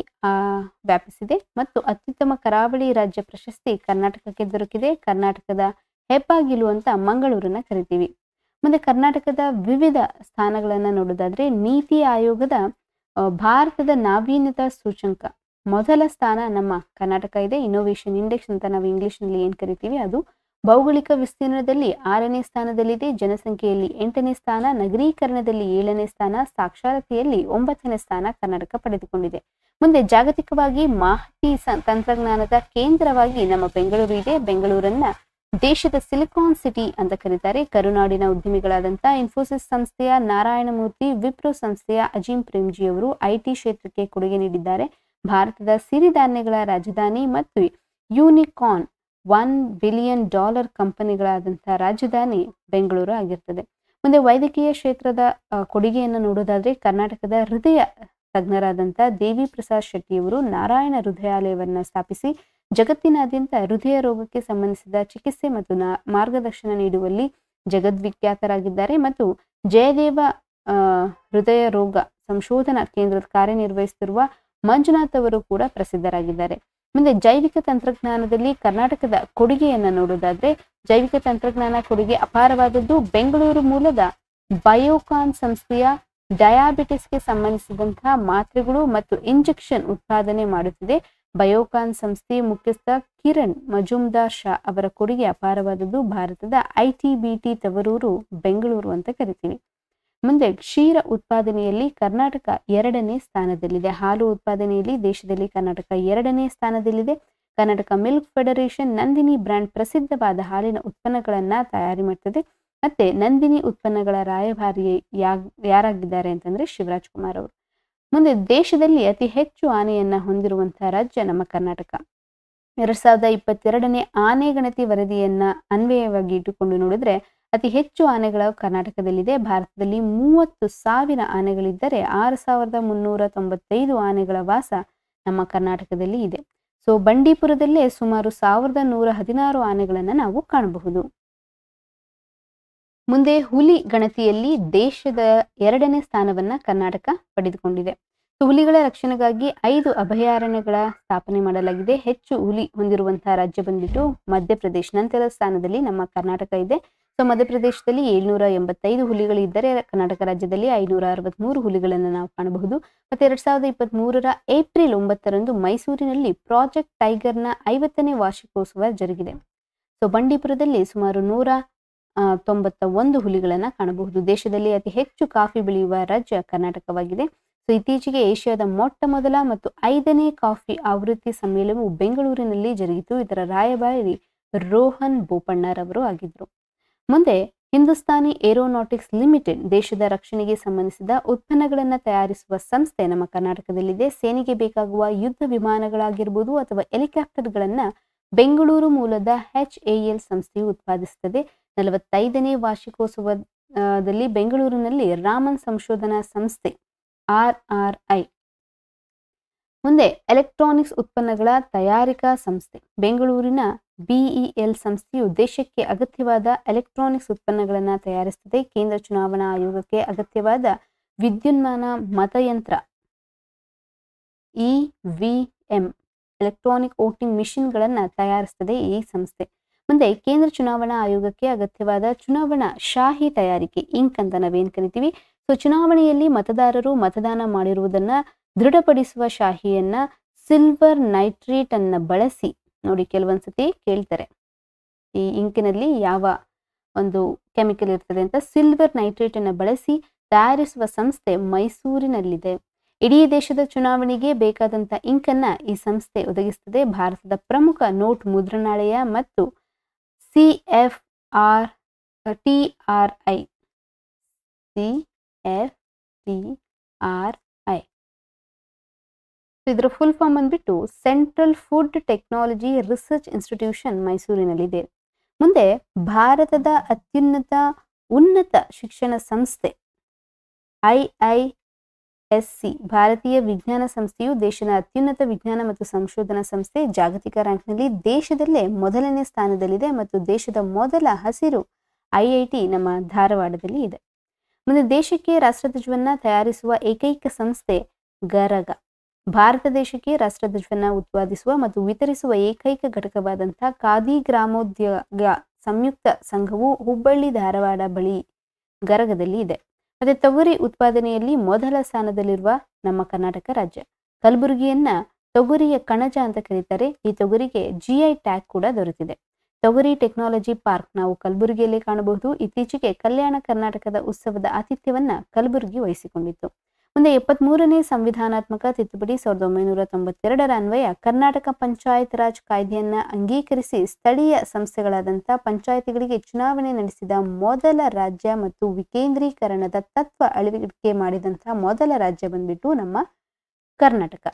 ವ್ಯಾಪಿಸಿದೆ ಮತ್ತು ಅತ್ಯುತ್ತಮ ಕರಾವಳಿ ರಾಜ್ಯ ಪ್ರಶಸ್ತಿ ಕರ್ನಾಟಕಕ್ಕೆ ದೊರಕಿದೆ. ಕರ್ನಾಟಕದ ಹೆಬ್ಬಾಗಿಲು ಅಂತ ಮಂಗಳೂರನ್ನ ಕರಿತೀವಿ. ಮುಂದೆ ಕರ್ನಾಟಕದ ವಿವಿಧ ಸ್ಥಾನಗಳನ್ನ ನೋಡೋದಾದ್ರೆ ನೀತಿ ಆಯೋಗದ ಭಾರತದ ನಾವೀನ್ಯತಾ ಸೂಚಂಕ ಮೊದಲ ಸ್ಥಾನ ನಮ್ಮ ಕರ್ನಾಟಕ ಇದೆ. ಇನ್ನೋವೇಷನ್ ಇಂಡೆಕ್ಸ್ ಅಂತ ನಾವು ಇಂಗ್ಲಿಷ್ನಲ್ಲಿ ಏನ್ ಕರಿತೀವಿ? ಅದು ಭೌಗೋಳಿಕ ವಿಸ್ತೀರ್ಣದಲ್ಲಿ ಆರನೇ ಸ್ಥಾನದಲ್ಲಿದೆ. ಜನಸಂಖ್ಯೆಯಲ್ಲಿ ಎಂಟನೇ ಸ್ಥಾನ, ನಗರೀಕರಣದಲ್ಲಿ ಏಳನೇ ಸ್ಥಾನ, ಸಾಕ್ಷರತೆಯಲ್ಲಿ ಒಂಬತ್ತನೇ ಸ್ಥಾನ ಕರ್ನಾಟಕ ಪಡೆದುಕೊಂಡಿದೆ. ಮುಂದೆ ಜಾಗತಿಕವಾಗಿ ಮಾಹಿತಿ ತಂತ್ರಜ್ಞಾನದ ಕೇಂದ್ರವಾಗಿ ನಮ್ಮ ಬೆಂಗಳೂರು ಇದೆ. ಬೆಂಗಳೂರನ್ನ ದೇಶದ ಸಿಲಿಕಾನ್ ಸಿಟಿ ಅಂತ ಕರೀತಾರೆ. ಕರುನಾಡಿನ ಉದ್ಯಮಿಗಳಾದಂಥ ಇನ್ಫೋಸಿಸ್ ಸಂಸ್ಥೆಯ ನಾರಾಯಣಮೂರ್ತಿ ವಿಪ್ರೋ ಸಂಸ್ಥೆಯ ಅಜೀಂ ಪ್ರೇಮ್ಜಿ ಅವರು ಐಟಿ ಕ್ಷೇತ್ರಕ್ಕೆ ಕೊಡುಗೆ ನೀಡಿದ್ದಾರೆ. ಭಾರತದ ಸಿರಿಧಾನ್ಯಗಳ ರಾಜಧಾನಿ ಮತ್ತು ಯೂನಿಕಾನ್ ಒನ್ ಬಿಲಿಯನ್ ಡಾಲರ್ ಕಂಪನಿಗಳಾದಂಥ ರಾಜಧಾನಿ ಬೆಂಗಳೂರು ಆಗಿರ್ತದೆ. ಮುಂದೆ ವೈದ್ಯಕೀಯ ಕ್ಷೇತ್ರದ ಕೊಡುಗೆಯನ್ನು ನೋಡೋದಾದ್ರೆ ಕರ್ನಾಟಕದ ಹೃದಯ ತಜ್ಞರಾದಂಥ ದೇವಿ ಪ್ರಸಾದ್ ಶೆಟ್ಟಿಯವರು ನಾರಾಯಣ ಹೃದಯಾಲಯವನ್ನು ಸ್ಥಾಪಿಸಿ ಜಗತ್ತಿನಾದ್ಯಂತ ಹೃದಯ ರೋಗಕ್ಕೆ ಸಂಬಂಧಿಸಿದ ಚಿಕಿತ್ಸೆ ಮತ್ತು ಮಾರ್ಗದರ್ಶನ ನೀಡುವಲ್ಲಿ ಜಗದ್ವಿಖ್ಯಾತರಾಗಿದ್ದಾರೆ ಮತ್ತು ಜಯದೇವ ಹೃದಯ ರೋಗ ಸಂಶೋಧನಾ ಕೇಂದ್ರದ ಕಾರ್ಯನಿರ್ವಹಿಸುತ್ತಿರುವ ಮಂಜುನಾಥ್ ಅವರು ಕೂಡ ಪ್ರಸಿದ್ಧರಾಗಿದ್ದಾರೆ. ಮುಂದೆ ಜೈವಿಕ ತಂತ್ರಜ್ಞಾನದಲ್ಲಿ ಕರ್ನಾಟಕದ ಕೊಡುಗೆಯನ್ನ ನೋಡೋದಾದ್ರೆ, ಜೈವಿಕ ತಂತ್ರಜ್ಞಾನ ಕೊಡುಗೆ ಅಪಾರವಾದದ್ದು ಬೆಂಗಳೂರು ಮೂಲದ ಬಯೋಕಾನ್ ಸಂಸ್ಥೆಯ ಡಯಾಬಿಟಿಸ್ಗೆ ಸಂಬಂಧಿಸಿದಂತಹ ಮಾತ್ರೆಗಳು ಮತ್ತು ಇಂಜೆಕ್ಷನ್ ಉತ್ಪಾದನೆ ಮಾಡುತ್ತಿದೆ. ಬಯೋಕಾನ್ ಸಂಸ್ಥೆ ಮುಖ್ಯಸ್ಥ ಕಿರಣ್ ಮಜುಮ್ದಾರ್ ಶಾ ಅವರ ಕೊಡುಗೆ ಅಪಾರವಾದದ್ದು ಭಾರತದ ಐಟಿಬಿಟಿ ತವರೂರು, ಬೆಂಗಳೂರು ಅಂತ ಕರಿತೀವಿ. ಮುಂದೆ ಕ್ಷೀರ ಉತ್ಪಾದನೆಯಲ್ಲಿ ಕರ್ನಾಟಕ ಎರಡನೇ ಸ್ಥಾನದಲ್ಲಿದೆ. ಹಾಲು ಉತ್ಪಾದನೆಯಲ್ಲಿ ದೇಶದಲ್ಲಿ ಕರ್ನಾಟಕ ಎರಡನೇ ಸ್ಥಾನದಲ್ಲಿದೆ. Karnataka milk federation Nandini brand ಪ್ರಸಿದ್ಧವಾದ ಹಾಲಿನ ಉತ್ಪನ್ನಗಳನ್ನ ತಯಾರಿ ಮಾಡ್ತದೆ. ಮತ್ತೆ ನಂದಿನಿ ಉತ್ಪನ್ನಗಳ ರಾಯಭಾರಿ ಯಾರಾಗಿದ್ದಾರೆ ಅಂತಂದ್ರೆ ಶಿವರಾಜ್ ಕುಮಾರ್ ಅವರು. ಮುಂದೆ ದೇಶದಲ್ಲಿ ಅತಿ ಹೆಚ್ಚು ಆನೆಯನ್ನ ಹೊಂದಿರುವಂತಹ ರಾಜ್ಯ ನಮ್ಮ ಕರ್ನಾಟಕ. ಎರಡ್ ಸಾವಿರದ ಇಪ್ಪತ್ತೆರಡನೇ ಆನೆ ಗಣತಿ ವರದಿಯನ್ನ ಅನ್ವಯವಾಗಿ ಇಟ್ಟುಕೊಂಡು ನೋಡಿದ್ರೆ ಅತಿ ಹೆಚ್ಚು ಆನೆಗಳು ಕರ್ನಾಟಕದಲ್ಲಿದೆ. ಭಾರತದಲ್ಲಿ ಮೂವತ್ತು ಸಾವಿರ ಆನೆಗಳಿದ್ದರೆ ಆರು ಸಾವಿರದ ಮುನ್ನೂರ ತೊಂಬತ್ತೈದು ಆನೆಗಳ ವಾಸ ನಮ್ಮ ಕರ್ನಾಟಕದಲ್ಲಿ ಇದೆ. ಸೊ, ಬಂಡೀಪುರದಲ್ಲೇ ಸುಮಾರು ಸಾವಿರದ ನೂರ ಹದಿನಾರು ಆನೆಗಳನ್ನು ನಾವು ಕಾಣಬಹುದು. ಮುಂದೆ ಹುಲಿ ಗಣತಿಯಲ್ಲಿ ದೇಶದ ಎರಡನೇ ಸ್ಥಾನವನ್ನ ಕರ್ನಾಟಕ ಪಡೆದುಕೊಂಡಿದೆ. ಹುಲಿಗಳ ರಕ್ಷಣೆಗಾಗಿ ಐದು ಅಭಯಾರಣ್ಯಗಳ ಸ್ಥಾಪನೆ ಮಾಡಲಾಗಿದೆ. ಹೆಚ್ಚು ಹುಲಿ ಹೊಂದಿರುವಂತಹ ರಾಜ್ಯ ಬಂದ್ಬಿಟ್ಟು ಮಧ್ಯಪ್ರದೇಶ. ನಂತರ ಸ್ಥಾನದಲ್ಲಿ ನಮ್ಮ ಕರ್ನಾಟಕ ಇದೆ. ಸೊ, ಮಧ್ಯಪ್ರದೇಶದಲ್ಲಿ ಏಳ್ನೂರ ಎಂಬತ್ತೈದು ಹುಲಿಗಳಿದ್ದರೆ ಕರ್ನಾಟಕ ರಾಜ್ಯದಲ್ಲಿ ಐನೂರ ಅರವತ್ಮೂರು ಹುಲಿಗಳನ್ನು ನಾವು ಕಾಣಬಹುದು. ಮತ್ತೆ ಎರಡ್ ಸಾವಿರದ ಇಪ್ಪತ್ತ್ ಮೂರರ ಏಪ್ರಿಲ್ ಒಂಬತ್ತರಂದು ಮೈಸೂರಿನಲ್ಲಿ ಪ್ರಾಜೆಕ್ಟ್ ಟೈಗರ್ನ ಐವತ್ತನೇ ವಾರ್ಷಿಕೋತ್ಸವ ಜರುಗಿದೆ. ಸೊ, ಬಂಡೀಪುರದಲ್ಲಿ ಸುಮಾರು ನೂರ ತೊಂಬತ್ತ ಒಂದು ಹುಲಿಗಳನ್ನು ಕಾಣಬಹುದು. ದೇಶದಲ್ಲಿ ಅತಿ ಹೆಚ್ಚು ಕಾಫಿ ಬೆಳೆಯುವ ರಾಜ್ಯ ಕರ್ನಾಟಕವಾಗಿದೆ. ಸೊ ಇತ್ತೀಚೆಗೆ ಏಷ್ಯಾದ ಮೊಟ್ಟ ಮೊದಲ ಮತ್ತು ಐದನೇ ಕಾಫಿ ಆವೃತ್ತಿ ಸಮ್ಮೇಳನವು ಬೆಂಗಳೂರಿನಲ್ಲಿ ಜರುಗಿತು. ಇದರ ರಾಯಭಾರಿ ರೋಹನ್ ಬೋಪಣ್ಣರವರು ಆಗಿದ್ರು ಮುಂದೆ ಹಿಂದೂಸ್ತಾನಿ ಏರೋನಾಟಿಕ್ಸ್ ಲಿಮಿಟೆಡ್ ದೇಶದ ರಕ್ಷಣೆಗೆ ಸಂಬಂಧಿಸಿದ ಉತ್ಪನ್ನಗಳನ್ನು ತಯಾರಿಸುವ ಸಂಸ್ಥೆ ನಮ್ಮ ಕರ್ನಾಟಕದಲ್ಲಿದೆ. ಸೇನೆಗೆ ಬೇಕಾಗುವ ಯುದ್ಧ ವಿಮಾನಗಳಾಗಿರ್ಬೋದು ಅಥವಾ ಹೆಲಿಕಾಪ್ಟರ್ಗಳನ್ನ ಬೆಂಗಳೂರು ಮೂಲದ ಎಚ್ ಎಲ್ ಸಂಸ್ಥೆಯು ಉತ್ಪಾದಿಸುತ್ತದೆ. ನಲವತ್ತೈದನೇ ವಾರ್ಷಿಕೋತ್ಸವದಲ್ಲಿ ಬೆಂಗಳೂರಿನಲ್ಲಿ ರಾಮನ್ ಸಂಶೋಧನಾ ಸಂಸ್ಥೆ ಆರ್ ಆರ್ ಐ ಮುಂದೆ ಎಲೆಕ್ಟ್ರಾನಿಕ್ಸ್ ಉತ್ಪನ್ನಗಳ ತಯಾರಿಕಾ ಸಂಸ್ಥೆ. ಬೆಂಗಳೂರಿನ ಬಿಇಎಲ್ ಸಂಸ್ಥೆಯು ದೇಶಕ್ಕೆ ಅಗತ್ಯವಾದ ಎಲೆಕ್ಟ್ರಾನಿಕ್ಸ್ ಉತ್ಪನ್ನಗಳನ್ನು ತಯಾರಿಸುತ್ತದೆ ಕೇಂದ್ರ ಚುನಾವಣಾ ಆಯೋಗಕ್ಕೆ ಅಗತ್ಯವಾದ ವಿದ್ಯುನ್ಮಾನ ಮತಯಂತ್ರ. ಇವಿಎಂ, ಎಲೆಕ್ಟ್ರಾನಿಕ್ ವೋಟಿಂಗ್ ಮಿಷಿನ್ಗಳನ್ನು ತಯಾರಿಸುತ್ತದೆ ಈ ಸಂಸ್ಥೆ. ಮುಂದೆ ಕೇಂದ್ರ ಚುನಾವಣಾ ಆಯೋಗಕ್ಕೆ ಅಗತ್ಯವಾದ ಚುನಾವಣಾ ಶಾಹಿ ತಯಾರಿಕೆ, ಇಂಕ್ ಅಂತ ನಾವೇನು ಕರಿತೀವಿ? ಸೊ ಚುನಾವಣೆಯಲ್ಲಿ ಮತದಾರರು ಮತದಾನ ಮಾಡಿರುವುದನ್ನ ದೃಢಪಡಿಸುವ ಶಾಹಿಯನ್ನ ಸಿಲ್ವರ್ ನೈಟ್ರೇಟ್ ಅನ್ನ ಬಳಸಿ ನೋಡಿ ಕೆಲವೊಂದ್ಸತಿ ಕೇಳ್ತಾರೆ. ಈ ಇಂಕಿನಲ್ಲಿ ಯಾವ ಒಂದು ಕೆಮಿಕಲ್ ಇರ್ತದೆ ಅಂತ ಸಿಲ್ವರ್ ನೈಟ್ರೇಟ್ ಅನ್ನ ಬಳಸಿ ತಯಾರಿಸುವ ಸಂಸ್ಥೆ ಮೈಸೂರಿನಲ್ಲಿದೆ. ಇಡೀ ದೇಶದ ಚುನಾವಣೆಗೆ ಬೇಕಾದಂತ ಇಂಕನ್ನ ಈ ಸಂಸ್ಥೆ ಒದಗಿಸ್ತದೆ. ಭಾರತದ ಪ್ರಮುಖ ನೋಟ್ ಮುದ್ರಣಾಲಯ ಮತ್ತು C F R T R I. C F T R I ಇದರ ಫುಲ್ ಫಾರ್ಮ್ ಬಂದ್ಬಿಟ್ಟು central food technology research institution ಮೈಸೂರಿನಲ್ಲಿದೆ. ಮುಂದೆ ಭಾರತದ ಅತ್ಯುನ್ನತ, ಉನ್ನತ ಶಿಕ್ಷಣ ಸಂಸ್ಥೆ ಐ ಐ ಎಸ್ ಸಿ ಭಾರತೀಯ ವಿಜ್ಞಾನ ಸಂಸ್ಥೆಯು ದೇಶದ ಅತ್ಯುನ್ನತ ವಿಜ್ಞಾನ ಮತ್ತು ಸಂಶೋಧನಾ ಸಂಸ್ಥೆ ಜಾಗತಿಕ ರ್ಯಾಂಕ್ನಲ್ಲಿ ದೇಶದಲ್ಲೇ ಮೊದಲನೇ ಸ್ಥಾನದಲ್ಲಿದೆ ಮತ್ತು ದೇಶದ ಮೊದಲ ಹಸಿರು ಐಐಟಿ ನಮ್ಮ ಧಾರವಾಡದಲ್ಲಿ ಇದೆ. ಮುಂದೆ ದೇಶಕ್ಕೆ ರಾಷ್ಟ್ರಧ್ವಜವನ್ನ ತಯಾರಿಸುವ ಏಕೈಕ ಸಂಸ್ಥೆ ಗರಗ. ಭಾರತ ದೇಶಕ್ಕೆ ರಾಷ್ಟ್ರಧ್ವಜವನ್ನ ಉತ್ಪಾದಿಸುವ ಮತ್ತು ವಿತರಿಸುವ ಏಕೈಕ ಘಟಕವಾದಂತಹ ಖಾದಿ ಗ್ರಾಮೋದ್ಯೋಗ ಸಂಯುಕ್ತ ಸಂಘವು ಹುಬ್ಬಳ್ಳಿ ಧಾರವಾಡ ಬಳಿ ಗರಗದಲ್ಲಿ ಇದೆ. ಮತ್ತೆ ತೊಗರಿ ಉತ್ಪಾದನೆಯಲ್ಲಿ ಮೊದಲ ಸ್ಥಾನದಲ್ಲಿರುವ ನಮ್ಮ ಕರ್ನಾಟಕ ರಾಜ್ಯ. ಕಲಬುರಗಿಯನ್ನ ತೊಗರಿಯ ಕಣಜ ಅಂತ ಕರೀತಾರೆ. ಈ ತೊಗರಿಗೆ ಜಿಐ ಟ್ಯಾಗ್ ಕೂಡ ದೊರೆತಿದೆ. ತೊಗರಿ ಟೆಕ್ನಾಲಜಿ ಪಾರ್ಕ್ ನಾವು ಕಲಬುರಗಿಯಲ್ಲಿ ಕಾಣಬಹುದು. ಇತ್ತೀಚೆಗೆ ಕಲ್ಯಾಣ ಕರ್ನಾಟಕದ ಉತ್ಸವದ ಆತಿಥ್ಯವನ್ನ ಕಲಬುರಗಿ ವಹಿಸಿಕೊಂಡಿತ್ತು. ಮುಂದೆ ಎಪ್ಪತ್ಮೂರನೇ ಸಂವಿಧಾನಾತ್ಮಕ ತಿದ್ದುಪಡಿ ಸಾವಿರದ ಒಂಬೈನೂರ ತೊಂಬತ್ತೆರಡರ ಅನ್ವಯ ಕರ್ನಾಟಕ ಪಂಚಾಯತ್ ರಾಜ್ ಕಾಯ್ದೆಯನ್ನ ಅಂಗೀಕರಿಸಿ ಸ್ಥಳೀಯ ಸಂಸ್ಥೆಗಳಾದಂಥ ಪಂಚಾಯಿತಿಗಳಿಗೆ ಚುನಾವಣೆ ನಡೆಸಿದ ಮೊದಲ ರಾಜ್ಯ ಮತ್ತು ವಿಕೇಂದ್ರೀಕರಣದ ತತ್ವ ಅಳವಡಿಕೆ ಮಾಡಿದಂತಹ ಮೊದಲ ರಾಜ್ಯ ಬಂದ್ಬಿಟ್ಟು ನಮ್ಮ ಕರ್ನಾಟಕ.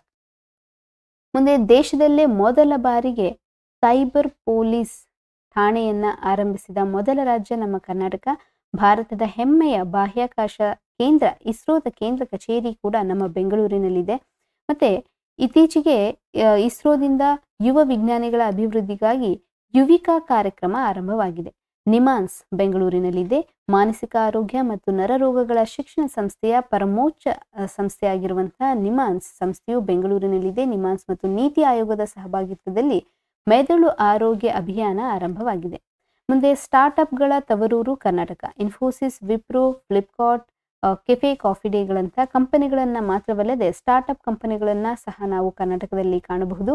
ಮುಂದೆ ದೇಶದಲ್ಲೇ ಮೊದಲ ಬಾರಿಗೆ ಸೈಬರ್ ಪೊಲೀಸ್ ಠಾಣೆಯನ್ನ ಆರಂಭಿಸಿದ ಮೊದಲ ರಾಜ್ಯ ನಮ್ಮ ಕರ್ನಾಟಕ. ಭಾರತದ ಹೆಮ್ಮೆಯ ಬಾಹ್ಯಾಕಾಶ ಕೇಂದ್ರ ಇಸ್ರೋದ ಕೇಂದ್ರ ಕಚೇರಿ ಕೂಡ ನಮ್ಮ ಬೆಂಗಳೂರಿನಲ್ಲಿದೆ. ಮತ್ತೆ ಇತ್ತೀಚೆಗೆ ಇಸ್ರೋದಿಂದ ಯುವ ವಿಜ್ಞಾನಿಗಳ ಅಭಿವೃದ್ಧಿಗಾಗಿ ಯುವಿಕಾ ಕಾರ್ಯಕ್ರಮ ಆರಂಭವಾಗಿದೆ. ನಿಮಾನ್ಸ್ ಬೆಂಗಳೂರಿನಲ್ಲಿದೆ. ಮಾನಸಿಕ ಆರೋಗ್ಯ ಮತ್ತು ನರರೋಗಗಳ ಶಿಕ್ಷಣ ಸಂಸ್ಥೆಯ ಪರಮೋಚ್ಚ ಸಂಸ್ಥೆಯಾಗಿರುವಂತಹ ನಿಮಾನ್ಸ್ ಸಂಸ್ಥೆಯು ಬೆಂಗಳೂರಿನಲ್ಲಿದೆ. ನಿಮಾನ್ಸ್ ಮತ್ತು ನೀತಿ ಆಯೋಗದ ಸಹಭಾಗಿತ್ವದಲ್ಲಿ ಮೆದುಳು ಆರೋಗ್ಯ ಅಭಿಯಾನ ಆರಂಭವಾಗಿದೆ. ಮುಂದೆ ಸ್ಟಾರ್ಟ್ಅಪ್ಗಳ ತವರೂರು ಕರ್ನಾಟಕ, ಇನ್ಫೋಸಿಸ್, ವಿಪ್ರೋ, ಫ್ಲಿಪ್ಕಾರ್ಟ್ ಕೆಫೆ ಕಾಫಿ ಡೇಗಳಂಥ ಕಂಪನಿಗಳನ್ನು ಮಾತ್ರವಲ್ಲದೆ ಸ್ಟಾರ್ಟ್ಅಪ್ ಕಂಪನಿಗಳನ್ನು ಸಹ ನಾವು ಕರ್ನಾಟಕದಲ್ಲಿ ಕಾಣಬಹುದು.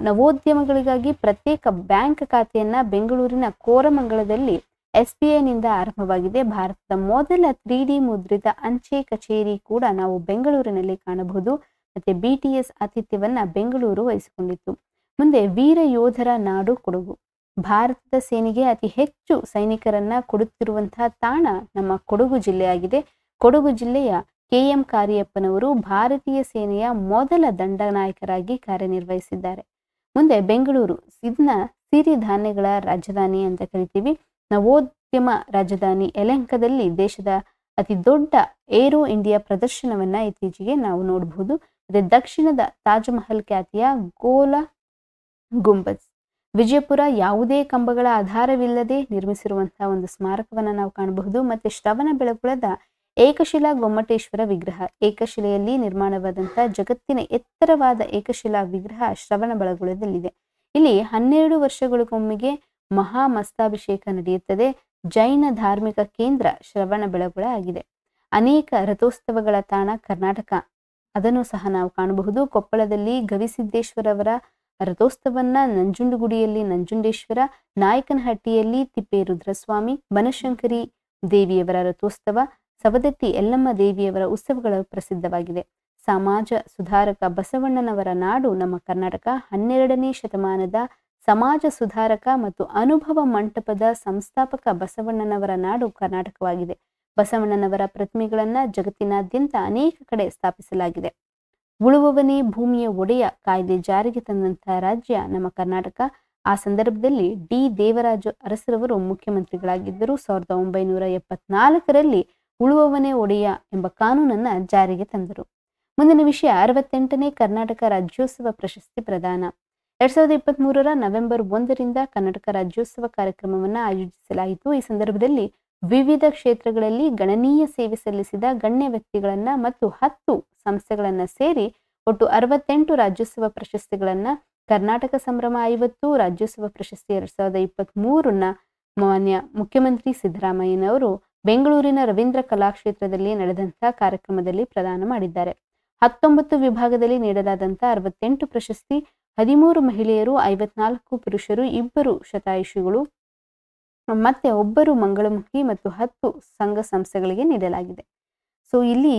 ನವೋದ್ಯಮಗಳಿಗಾಗಿ ಪ್ರತ್ಯೇಕ ಬ್ಯಾಂಕ್ ಖಾತೆಯನ್ನ ಬೆಂಗಳೂರಿನ ಕೋರಮಂಗಲದಲ್ಲಿ ಎಸ್ ಬಿ ಐನಿಂದ ಆರಂಭವಾಗಿದೆ. ಭಾರತದ ಮೊದಲ ತ್ರೀ ಡಿ ಮುದ್ರಿತ ಅಂಚೆ ಕಚೇರಿ ಕೂಡ ನಾವು ಬೆಂಗಳೂರಿನಲ್ಲಿ ಕಾಣಬಹುದು. ಮತ್ತೆ ಬಿ ಟಿ ಎಸ್ ಆತಿಥ್ಯವನ್ನು ಬೆಂಗಳೂರು ವಹಿಸಿಕೊಂಡಿತ್ತು. ಮುಂದೆ ವೀರ ಯೋಧರ ನಾಡು ಕೊಡಗು. ಭಾರತದ ಸೇನೆಗೆ ಅತಿ ಹೆಚ್ಚು ಸೈನಿಕರನ್ನ ಕೊಡುತ್ತಿರುವಂತಹ ತಾಣ ನಮ್ಮ ಕೊಡಗು ಜಿಲ್ಲೆಯಾಗಿದೆ. ಕೊಡಗು ಜಿಲ್ಲೆಯ ಕೆ ಎಂ ಕಾರಿಯಪ್ಪನವರು ಭಾರತೀಯ ಸೇನೆಯ ಮೊದಲ ದಂಡನಾಯಕರಾಗಿ ಕಾರ್ಯನಿರ್ವಹಿಸಿದ್ದಾರೆ. ಮುಂದೆ ಬೆಂಗಳೂರು ಇದನ್ನ ಸಿರಿಧಾನ್ಯಗಳ ರಾಜಧಾನಿ ಅಂತ ಕರಿತೀವಿ. ನವೋದ್ಯಮ ರಾಜಧಾನಿ ಯಲಹಂಕದಲ್ಲಿ ದೇಶದ ಅತಿ ದೊಡ್ಡ ಏರೋ ಇಂಡಿಯಾ ಪ್ರದರ್ಶನವನ್ನ ಇತ್ತೀಚೆಗೆ ನಾವು ನೋಡಬಹುದು. ಅದೇ ದಕ್ಷಿಣದ ತಾಜ್ ಮಹಲ್ ಖ್ಯಾತಿಯ ಗೋಲ ಗುಂಬಜ್. ವಿಜಯಪುರ ಯಾವುದೇ ಕಂಬಗಳ ಆಧಾರವಿಲ್ಲದೆ ನಿರ್ಮಿಸಿರುವಂತಹ ಒಂದು ಸ್ಮಾರಕವನ್ನ ನಾವು ಕಾಣಬಹುದು. ಮತ್ತೆ ಶ್ರವಣ ಬೆಳಗುಳದ ಏಕಶಿಲಾ ಗೊಮ್ಮಟೇಶ್ವರ ವಿಗ್ರಹ. ಏಕಶಿಲೆಯಲ್ಲಿ ನಿರ್ಮಾಣವಾದಂತಹ ಜಗತ್ತಿನ ಎತ್ತರವಾದ ಏಕಶಿಲಾ ವಿಗ್ರಹ ಶ್ರವಣ ಬೆಳಗುಳದಲ್ಲಿದೆ. ಇಲ್ಲಿ ಹನ್ನೆರಡು ವರ್ಷಗಳಿಗೊಮ್ಮೆಗೆ ಮಹಾ ಮಸ್ತಾಭಿಷೇಕ ನಡೆಯುತ್ತದೆ. ಜೈನ ಧಾರ್ಮಿಕ ಕೇಂದ್ರ ಶ್ರವಣ ಬೆಳಗುಳ ಆಗಿದೆ. ಅನೇಕ ರಥೋತ್ಸವಗಳ ತಾಣ ಕರ್ನಾಟಕ. ಅದನ್ನು ಸಹ ನಾವು ಕಾಣಬಹುದು. ಕೊಪ್ಪಳದಲ್ಲಿ ಗವಿಸಿದ್ದೇಶ್ವರವರ ರಥೋತ್ಸವನ್ನ ನಂಜುಂಡಗುಡಿಯಲ್ಲಿ ನಂಜುಂಡೇಶ್ವರ, ನಾಯಕನಹಟ್ಟಿಯಲ್ಲಿ ತಿಪ್ಪೇರುದ್ರಸ್ವಾಮಿ, ಬನಶಂಕರಿ ದೇವಿಯವರ ರಥೋತ್ಸವ, ಸವದತ್ತಿ ಯಲ್ಲಮ್ಮ ದೇವಿಯವರ ಉತ್ಸವಗಳು ಪ್ರಸಿದ್ಧವಾಗಿದೆ ಸಮಾಜ ಸುಧಾರಕ ಬಸವಣ್ಣನವರ ನಾಡು ನಮ್ಮ ಕರ್ನಾಟಕ ಹನ್ನೆರಡನೇ ಶತಮಾನದ ಸಮಾಜ ಸುಧಾರಕ ಮತ್ತು ಅನುಭವ ಮಂಟಪದ ಸಂಸ್ಥಾಪಕ ಬಸವಣ್ಣನವರ ನಾಡು ಕರ್ನಾಟಕವಾಗಿದೆ. ಬಸವಣ್ಣನವರ ಪ್ರತಿಮೆಗಳನ್ನ ಜಗತ್ತಿನಾದ್ಯಂತ ಅನೇಕ ಕಡೆ ಸ್ಥಾಪಿಸಲಾಗಿದೆ. ಉಳುವವನೇ ಭೂಮಿಯ ಒಡೆಯ ಕಾಯ್ದೆ ಜಾರಿಗೆ ತಂದಂತಹ ರಾಜ್ಯ ನಮ್ಮ ಕರ್ನಾಟಕ. ಆ ಸಂದರ್ಭದಲ್ಲಿ ಡಿ. ದೇವರಾಜ ಅರಸರವರು ಮುಖ್ಯಮಂತ್ರಿಗಳಾಗಿದ್ದರು. ಸಾವಿರದ ಒಂಬೈನೂರ ಎಪ್ಪತ್ನಾಲ್ಕರಲ್ಲಿ ಉಳುವವನೇ ಒಡೆಯ ಎಂಬ ಕಾನೂನನ್ನ ಜಾರಿಗೆ ತಂದರು. ಮುಂದಿನ ವಿಷಯ, ಅರವತ್ತೆಂಟನೇ ಕರ್ನಾಟಕ ರಾಜ್ಯೋತ್ಸವ ಪ್ರಶಸ್ತಿ ಪ್ರದಾನ. ಎರಡ್ ಸಾವಿರದ ಇಪ್ಪತ್ತ್ ಮೂರರ ನವೆಂಬರ್ ಒಂದರಿಂದ ಕರ್ನಾಟಕ ರಾಜ್ಯೋತ್ಸವ ಕಾರ್ಯಕ್ರಮವನ್ನ ಆಯೋಜಿಸಲಾಯಿತು. ಈ ಸಂದರ್ಭದಲ್ಲಿ ವಿವಿಧ ಕ್ಷೇತ್ರಗಳಲ್ಲಿ ಗಣನೀಯ ಸೇವೆ ಸಲ್ಲಿಸಿದ ಗಣ್ಯ ವ್ಯಕ್ತಿಗಳನ್ನ ಮತ್ತು ಹತ್ತು ಸಂಸ್ಥೆಗಳನ್ನ ಸೇರಿ ಒಟ್ಟು ಅರವತ್ತೆಂಟು ರಾಜ್ಯೋತ್ಸವ ಪ್ರಶಸ್ತಿಗಳನ್ನ ಕರ್ನಾಟಕ ಸಂಭ್ರಮ ಐವತ್ತು, ರಾಜ್ಯೋತ್ಸವ ಪ್ರಶಸ್ತಿ ಎರಡ್ ಸಾವಿರದ ಇಪ್ಪತ್ತ್ ಮೂರನ್ನ ಮಾನ್ಯ ಮುಖ್ಯಮಂತ್ರಿ ಸಿದ್ದರಾಮಯ್ಯನವರು ಬೆಂಗಳೂರಿನ ರವೀಂದ್ರ ಕಲಾಕ್ಷೇತ್ರದಲ್ಲಿ ನಡೆದಂತಹ ಕಾರ್ಯಕ್ರಮದಲ್ಲಿ ಪ್ರದಾನ ಮಾಡಿದ್ದಾರೆ. ಹತ್ತೊಂಬತ್ತು ವಿಭಾಗದಲ್ಲಿ ನೀಡಲಾದಂತಹ ಅರವತ್ತೆಂಟು ಪ್ರಶಸ್ತಿ, ಹದಿಮೂರು ಮಹಿಳೆಯರು, ಐವತ್ನಾಲ್ಕು ಪುರುಷರು, ಇಬ್ಬರು ಶತಾಯುಷಿಗಳು ಮತ್ತೆ ಒಬ್ಬರು ಮಂಗಳಮುಖಿ ಮತ್ತು ಹತ್ತು ಸಂಘ ಸಂಸ್ಥೆಗಳಿಗೆ ನೀಡಲಾಗಿದೆ. ಸೊ ಇಲ್ಲಿ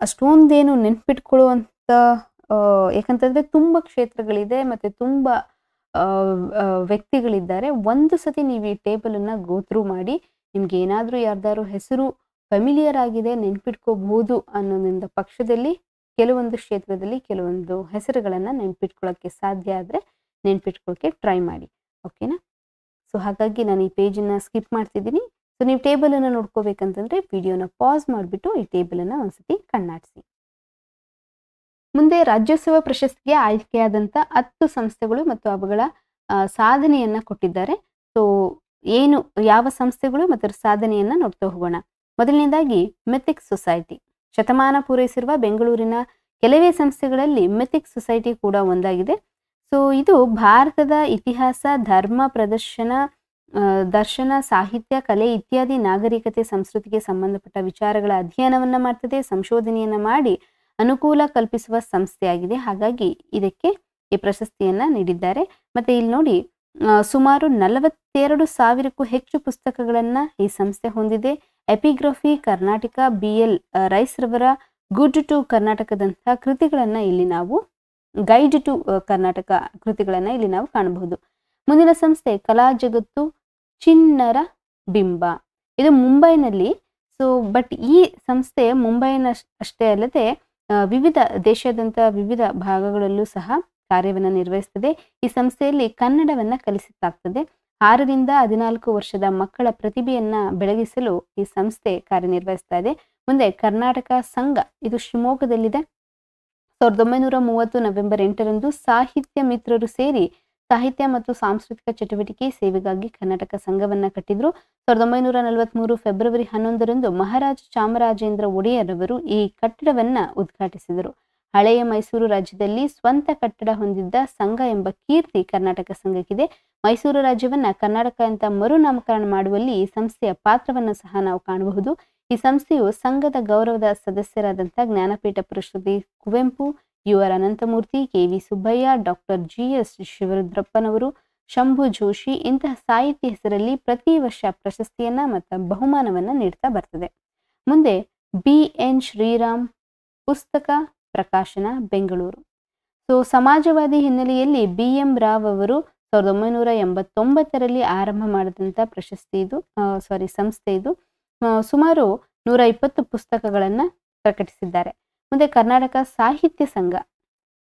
ಅಷ್ಟೊಂದೇನು ನೆನ್ಪಿಟ್ಕೊಳ್ಳುವಂಥ ಯಾಕಂತಂದರೆ ತುಂಬಾ ಕ್ಷೇತ್ರಗಳಿದೆ ಮತ್ತೆ ತುಂಬಾ ವ್ಯಕ್ತಿಗಳಿದ್ದಾರೆ. ಒಂದು ಸತಿ ನೀವು ಈ ಟೇಬಲ್ ಅನ್ನ ಗೋತ್ರೂ ಮಾಡಿ ನಿಮ್ಗೆ ಏನಾದರೂ ಯಾರ್ದಾರು ಹೆಸರು ಫೆಮಿಲಿಯರ್ ಆಗಿದೆ ನೆನ್ಪಿಟ್ಕೋಬಹುದು ಅನ್ನೋದ್ರಿಂದ ಪಕ್ಷದಲ್ಲಿ ಕೆಲವೊಂದು ಕ್ಷೇತ್ರದಲ್ಲಿ ಕೆಲವೊಂದು ಹೆಸರುಗಳನ್ನು ನೆನ್ಪಿಟ್ಕೊಳ್ಳೋಕ್ಕೆ ಸಾಧ್ಯ ಆದರೆ ನೆನ್ಪಿಟ್ಕೊಳ್ಳೋಕ್ಕೆ ಟ್ರೈ ಮಾಡಿ. ಓಕೆನಾ ಸೊ ಹಾಗಾಗಿ ನಾನು ಈ ಪೇಜನ್ನ ಸ್ಕಿಪ್ ಮಾಡ್ತಿದ್ದೀನಿ. ಸೊ ನೀವು ಟೇಬಲ್ ಅನ್ನು ನೋಡ್ಕೋಬೇಕಂತಂದ್ರೆ ವಿಡಿಯೋನ ಪಾಸ್ ಮಾಡಿಬಿಟ್ಟು ಈ ಟೇಬಲ್ ಅನ್ನ ಒಂದ್ಸತಿ ಕಣ್ಣಾಡಿಸಿ. ಮುಂದೆ ರಾಜ್ಯೋತ್ಸವ ಪ್ರಶಸ್ತಿಗೆ ಆಯ್ಕೆಯಾದಂತ ಹತ್ತು ಸಂಸ್ಥೆಗಳು ಮತ್ತು ಅವುಗಳ ಸಾಧನೆಯನ್ನ ಕೊಟ್ಟಿದ್ದಾರೆ. ಸೊ ಏನು, ಯಾವ ಸಂಸ್ಥೆಗಳು ಮತ್ತು ಸಾಧನೆಯನ್ನ ನೋಡ್ತಾ ಹೋಗೋಣ. ಮೊದಲನೇದಾಗಿ ಮೆಥಿಕ್ ಸೊಸೈಟಿ ಶತಮಾನ ಪೂರೈಸಿರುವ ಬೆಂಗಳೂರಿನ ಕೆಲವೇ ಸಂಸ್ಥೆಗಳಲ್ಲಿ ಮೆಥಿಕ್ ಸೊಸೈಟಿ ಕೂಡ ಒಂದಾಗಿದೆ. ಸೊ ಇದು ಭಾರತದ ಇತಿಹಾಸ, ಧರ್ಮ, ಪ್ರದರ್ಶನ ದರ್ಶನ, ಸಾಹಿತ್ಯ, ಕಲೆ ಇತ್ಯಾದಿ ನಾಗರಿಕತೆ, ಸಂಸ್ಕೃತಿಗೆ ಸಂಬಂಧಪಟ್ಟ ವಿಚಾರಗಳ ಅಧ್ಯಯನವನ್ನು ಮಾಡ್ತದೆ, ಸಂಶೋಧನೆಯನ್ನು ಮಾಡಿ ಅನುಕೂಲ ಕಲ್ಪಿಸುವ ಸಂಸ್ಥೆಯಾಗಿದೆ. ಹಾಗಾಗಿ ಇದಕ್ಕೆ ಈ ಪ್ರಶಸ್ತಿಯನ್ನ ನೀಡಿದ್ದಾರೆ. ಮತ್ತೆ ಇಲ್ಲಿ ನೋಡಿ ಸುಮಾರು ನಲವತ್ತೆರಡು ಸಾವಿರಕ್ಕೂ ಹೆಚ್ಚು ಪುಸ್ತಕಗಳನ್ನ ಈ ಸಂಸ್ಥೆ ಹೊಂದಿದೆ. Epigraphy Karnataka B L Rice ರವರ ಗುಡ್ ಟು ಕರ್ನಾಟಕದಂತಹ ಕೃತಿಗಳನ್ನ ಇಲ್ಲಿ ನಾವು ಗೈಡ್ ಟು ಕರ್ನಾಟಕ ಕೃತಿಗಳನ್ನ ಇಲ್ಲಿ ನಾವು ಕಾಣಬಹುದು. ಮುಂದಿನ ಸಂಸ್ಥೆ ಕಲಾ ಜಗತ್ತು ಚಿನ್ನರ ಬಿಂಬ. ಇದು ಮುಂಬೈನಲ್ಲಿ ಸೊ ಬಟ್ ಈ ಸಂಸ್ಥೆ ಮುಂಬೈನ ಅಷ್ಟೇ ಅಲ್ಲದೆ ವಿವಿಧ ದೇಶಾದ್ಯಂತ ವಿವಿಧ ಭಾಗಗಳಲ್ಲೂ ಸಹ ಕಾರ್ಯವನ್ನು ನಿರ್ವಹಿಸ್ತದೆ ಈ ಸಂಸ್ಥೆಯಲ್ಲಿ ಕನ್ನಡವನ್ನ ಕಲಿಸುತ್ತಾಗ್ತದೆ ಆರರಿಂದ ಹದಿನಾಲ್ಕು ವರ್ಷದ ಮಕ್ಕಳ ಪ್ರತಿಭೆಯನ್ನ ಬೆಳಗಿಸಲು ಈ ಸಂಸ್ಥೆ ಕಾರ್ಯನಿರ್ವಹಿಸ್ತಾ ಇದೆ. ಮುಂದೆ ಕರ್ನಾಟಕ ಸಂಘ, ಇದು ಶಿವಮೊಗ್ಗದಲ್ಲಿದೆ. ಸಾವಿರದ ಒಂಬೈನೂರ ಮೂವತ್ತು ನವೆಂಬರ್ ಎಂಟರಂದು ಸಾಹಿತ್ಯ ಮಿತ್ರರು ಸೇರಿ ಸಾಹಿತ್ಯ ಮತ್ತು ಸಾಂಸ್ಕೃತಿಕ ಚಟುವಟಿಕೆ ಸೇವೆಗಾಗಿ ಕರ್ನಾಟಕ ಸಂಘವನ್ನ ಕಟ್ಟಿದ್ರು. ಸಾವಿರದ ಒಂಬೈನೂರ ನಲವತ್ಮೂರು ಫೆಬ್ರವರಿ ಹನ್ನೊಂದರಂದು ಮಹಾರಾಜ ಚಾಮರಾಜೇಂದ್ರ ಒಡೆಯರ್ ಅವರು ಈ ಕಟ್ಟಡವನ್ನ ಉದ್ಘಾಟಿಸಿದರು. ಹಳೆಯ ಮೈಸೂರು ರಾಜ್ಯದಲ್ಲಿ ಸ್ವಂತ ಕಟ್ಟಡ ಹೊಂದಿದ್ದ ಸಂಘ ಎಂಬ ಕೀರ್ತಿ ಕರ್ನಾಟಕ ಸಂಘಕ್ಕಿದೆ. ಮೈಸೂರು ರಾಜ್ಯವನ್ನ ಕರ್ನಾಟಕ ಅಂತ ಮರುನಾಮಕರಣ ಮಾಡುವಲ್ಲಿ ಈ ಸಂಸ್ಥೆಯ ಪಾತ್ರವನ್ನು ಸಹ ನಾವು ಕಾಣಬಹುದು. ಈ ಸಂಸ್ಥೆಯು ಸಂಘದ ಗೌರವದ ಸದಸ್ಯರಾದಂಥ ಜ್ಞಾನಪೀಠ ಪ್ರಶಸ್ತಿ Kuvempu U R Ananthamurthy, K V Subbaiah, doctor G S ಶಿವರುದ್ರಪ್ಪನವರು, Shambhu Joshi ಇಂತಹ ಸಾಹಿತ್ಯ ಹೆಸರಲ್ಲಿ ಪ್ರತಿ ವರ್ಷ ಪ್ರಶಸ್ತಿಯನ್ನ ಮತ್ತು ಬಹುಮಾನವನ್ನ ನೀಡ್ತಾ ಬರ್ತದೆ. ಮುಂದೆ ಬಿ ಎನ್ ಶ್ರೀರಾಮ್ ಪುಸ್ತಕ ಪ್ರಕಾಶನ, ಬೆಂಗಳೂರು. ಸೊ, ಸಮಾಜವಾದಿ ಹಿನ್ನೆಲೆಯಲ್ಲಿ ಬಿ ಎಂ ರಾವ್ ಅವರು ಸಾವಿರದ ಒಂಬೈನೂರ ಎಂಬತ್ತೊಂಬತ್ತರಲ್ಲಿ ಆರಂಭ ಮಾಡಿದಂಥ ಪ್ರಶಸ್ತಿ ಇದು ಸಾರಿ ಸಂಸ್ಥೆ ಇದು. ಸುಮಾರು ನೂರ ಇಪ್ಪತ್ತು ಪುಸ್ತಕಗಳನ್ನು ಪ್ರಕಟಿಸಿದ್ದಾರೆ. ಮುಂದೆ ಕರ್ನಾಟಕ ಸಾಹಿತ್ಯ ಸಂಘ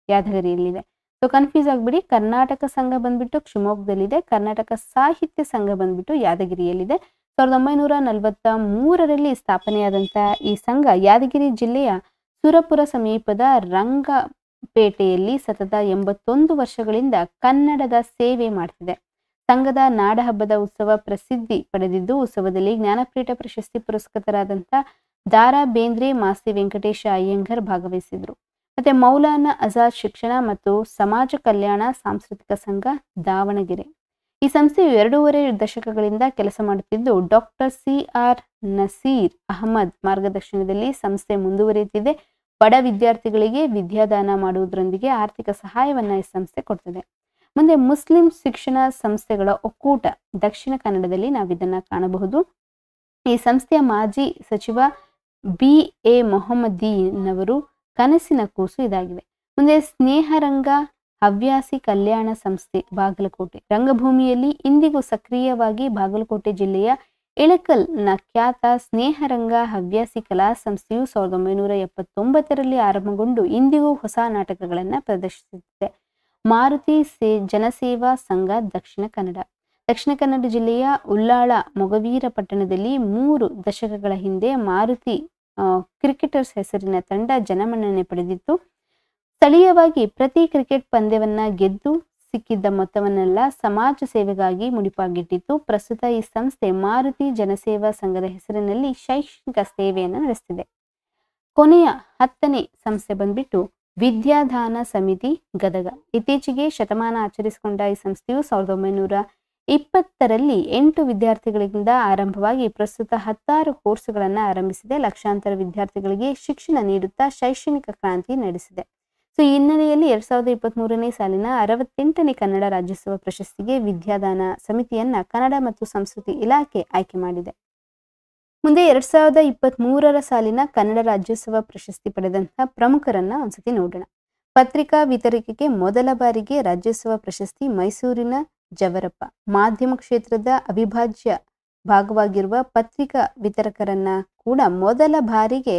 ಯಾದಗಿರಿಯಲ್ಲಿದೆ. ಸೊ ಕನ್ಫ್ಯೂಸ್ ಆಗ್ಬಿಡಿ. ಕರ್ನಾಟಕ ಸಂಘ ಬಂದ್ಬಿಟ್ಟು ಶಿವಮೊಗ್ಗದಲ್ಲಿದೆ. ಕರ್ನಾಟಕ ಸಾಹಿತ್ಯ ಸಂಘ ಬಂದ್ಬಿಟ್ಟು ಯಾದಗಿರಿಯಲ್ಲಿದೆ. ಸಾವಿರದ ಒಂಬೈನೂರ ನಲವತ್ತ ಮೂರರಲ್ಲಿ ಸ್ಥಾಪನೆಯಾದಂಥ ಈ ಸಂಘ ಯಾದಗಿರಿ ಜಿಲ್ಲೆಯ ಸುರಪುರ ಸಮೀಪದ ರಂಗಪೇಟೆಯಲ್ಲಿ ಸತತ ಎಂಬತ್ತೊಂದು ವರ್ಷಗಳಿಂದ ಕನ್ನಡದ ಸೇವೆ ಮಾಡ್ತಿದೆ. ಸಂಘದ ನಾಡಹಬ್ಬದ ಉತ್ಸವ ಪ್ರಸಿದ್ಧಿ ಪಡೆದಿದ್ದು, ಉತ್ಸವದಲ್ಲಿ ಜ್ಞಾನಪೀಠ ಪ್ರಶಸ್ತಿ ಪುರಸ್ಕೃತರಾದಂಥ ದಾರಾ ಬೇಂದ್ರೆ ಮಾಸ್ತಿ ವೆಂಕಟೇಶ ಅಯ್ಯಂಗರ್ ಭಾಗವಹಿಸಿದರು. ಮತ್ತೆ ಮೌಲಾನಾ ಆಜಾದ್ ಶಿಕ್ಷಣ ಮತ್ತು ಸಮಾಜ ಕಲ್ಯಾಣ ಸಾಂಸ್ಕೃತಿಕ ಸಂಘ ದಾವಣಗೆರೆ. ಈ ಸಂಸ್ಥೆಯು ಎರಡೂವರೆ ದಶಕಗಳಿಂದ ಕೆಲಸ ಮಾಡುತ್ತಿದ್ದು, doctor C R Naseer Ahmed ಮಾರ್ಗದರ್ಶನದಲ್ಲಿ ಸಂಸ್ಥೆ ಮುಂದುವರಿಯುತ್ತಿದೆ ಬಡ ವಿದ್ಯಾರ್ಥಿಗಳಿಗೆ ವಿದ್ಯಾದಾನ ಮಾಡುವುದರೊಂದಿಗೆ ಆರ್ಥಿಕ ಸಹಾಯವನ್ನ ಈ ಸಂಸ್ಥೆ ಕೊಡ್ತದೆ. ಮುಂದೆ ಮುಸ್ಲಿಂ ಶಿಕ್ಷಣ ಸಂಸ್ಥೆಗಳ ಒಕ್ಕೂಟ ದಕ್ಷಿಣ ಕನ್ನಡದಲ್ಲಿ ನಾವಿದನ್ನ ಕಾಣಬಹುದು. ಈ ಸಂಸ್ಥೆಯ ಮಾಜಿ ಸಚಿವ ಬಿ ಎ ಮೊಹಮ್ಮದೀನ್ ಅವರು ಕನಸಿನ ಕೂಸು ಇದಾಗಿದೆ ಮುಂದೆ ಸ್ನೇಹರಂಗ ಹವ್ಯಾಸಿ ಕಲ್ಯಾಣ ಸಂಸ್ಥೆ ಬಾಗಲಕೋಟೆ. ರಂಗಭೂಮಿಯಲ್ಲಿ ಇಂದಿಗೂ ಸಕ್ರಿಯವಾಗಿ ಬಾಗಲಕೋಟೆ ಜಿಲ್ಲೆಯ ಇಳಕಲ್ನ ಖ್ಯಾತ ಸ್ನೇಹರಂಗ ಹವ್ಯಾಸಿ ಕಲಾ ಸಂಸ್ಥೆಯು ಸಾವಿರದ ಒಂಬೈನೂರ ಎಪ್ಪತ್ತೊಂಬತ್ತರಲ್ಲಿ ಆರಂಭಗೊಂಡು ಇಂದಿಗೂ ಹೊಸ ನಾಟಕಗಳನ್ನು ಪ್ರದರ್ಶಿಸುತ್ತಿದೆ. ಮಾರುತಿ ಸೇ ಜನಸೇವಾ ಸಂಘ ದಕ್ಷಿಣ ಕನ್ನಡ. ದಕ್ಷಿಣ ಕನ್ನಡ ಜಿಲ್ಲೆಯ ಉಳ್ಳಾಳ ಮೊಗವೀರ ಪಟ್ಟಣದಲ್ಲಿ ಮೂರು ದಶಕಗಳ ಹಿಂದೆ ಮಾರುತಿ ಕ್ರಿಕೆಟರ್ಸ್ ಹೆಸರಿನ ತಂಡ ಜನಮನ್ನಣೆ ಪಡೆದಿತ್ತು. ಸ್ಥಳೀಯವಾಗಿ ಪ್ರತಿ ಕ್ರಿಕೆಟ್ ಪಂದ್ಯವನ್ನ ಗೆದ್ದು ಸಿಕ್ಕಿದ್ದ ಮೊತ್ತವನ್ನೆಲ್ಲ ಸಮಾಜ ಸೇವೆಗಾಗಿ ಮುಡಿಪಾಗಿಟ್ಟಿತ್ತು. ಪ್ರಸ್ತುತ ಈ ಸಂಸ್ಥೆ ಮಾರುತಿ ಜನಸೇವಾ ಸಂಘದ ಹೆಸರಿನಲ್ಲಿ ಶೈಕ್ಷಣಿಕ ಸೇವೆಯನ್ನು ನಡೆಸ್ತಿದೆ. ಕೊನೆಯ ಹತ್ತನೇ ಸಂಸ್ಥೆ ಬಂದ್ಬಿಟ್ಟು ವಿದ್ಯಾದಾನ ಸಮಿತಿ ಗದಗ. ಇತ್ತೀಚೆಗೆ ಶತಮಾನ ಆಚರಿಸಿಕೊಂಡ ಈ ಸಂಸ್ಥೆಯು ಸಾವಿರದ ಒಂಬೈನೂರ ಇಪ್ಪತ್ತರಲ್ಲಿ ಎಂಟು ವಿದ್ಯಾರ್ಥಿಗಳಿಂದ ಆರಂಭವಾಗಿ ಪ್ರಸ್ತುತ ಹತ್ತಾರು ಕೋರ್ಸ್ಗಳನ್ನು ಆರಂಭಿಸಿದೆ. ಲಕ್ಷಾಂತರ ವಿದ್ಯಾರ್ಥಿಗಳಿಗೆ ಶಿಕ್ಷಣ ನೀಡುತ್ತಾ ಶೈಕ್ಷಣಿಕ ಕ್ರಾಂತಿ ನಡೆಸಿದೆ. ಸೊ, ಈ ಹಿನ್ನೆಲೆಯಲ್ಲಿ ಎರಡ್ ಸಾವಿರದ ಇಪ್ಪತ್ತ್ ಮೂರನೇ ಸಾಲಿನ ಅರವತ್ತೆಂಟನೇ ಕನ್ನಡ ರಾಜ್ಯೋತ್ಸವ ಪ್ರಶಸ್ತಿಗೆ ವಿದ್ಯಾದಾನ ಸಮಿತಿಯನ್ನ ಕನ್ನಡ ಮತ್ತು ಸಂಸ್ಕೃತಿ ಇಲಾಖೆ ಆಯ್ಕೆ ಮಾಡಿದೆ. ಮುಂದೆ ಎರಡ್ ಸಾವಿರದ ಇಪ್ಪತ್ತ್ ಮೂರರ ಸಾಲಿನ ಕನ್ನಡ ರಾಜ್ಯೋತ್ಸವ ಪ್ರಶಸ್ತಿ ಪಡೆದಂತಹ ಪ್ರಮುಖರನ್ನ ಒಂದ್ಸತಿ ನೋಡೋಣ. ಪತ್ರಿಕಾ ವಿತರಿಕೆಗೆ ಮೊದಲ ಬಾರಿಗೆ ರಾಜ್ಯೋತ್ಸವ ಪ್ರಶಸ್ತಿ ಮೈಸೂರಿನ ಜವರಪ್ಪ. ಮಾಧ್ಯಮ ಕ್ಷೇತ್ರದ ಅವಿಭಾಜ್ಯ ಭಾಗವಾಗಿರುವ ಪತ್ರಿಕಾ ವಿತರಕರನ್ನ ಕೂಡ ಮೊದಲ ಬಾರಿಗೆ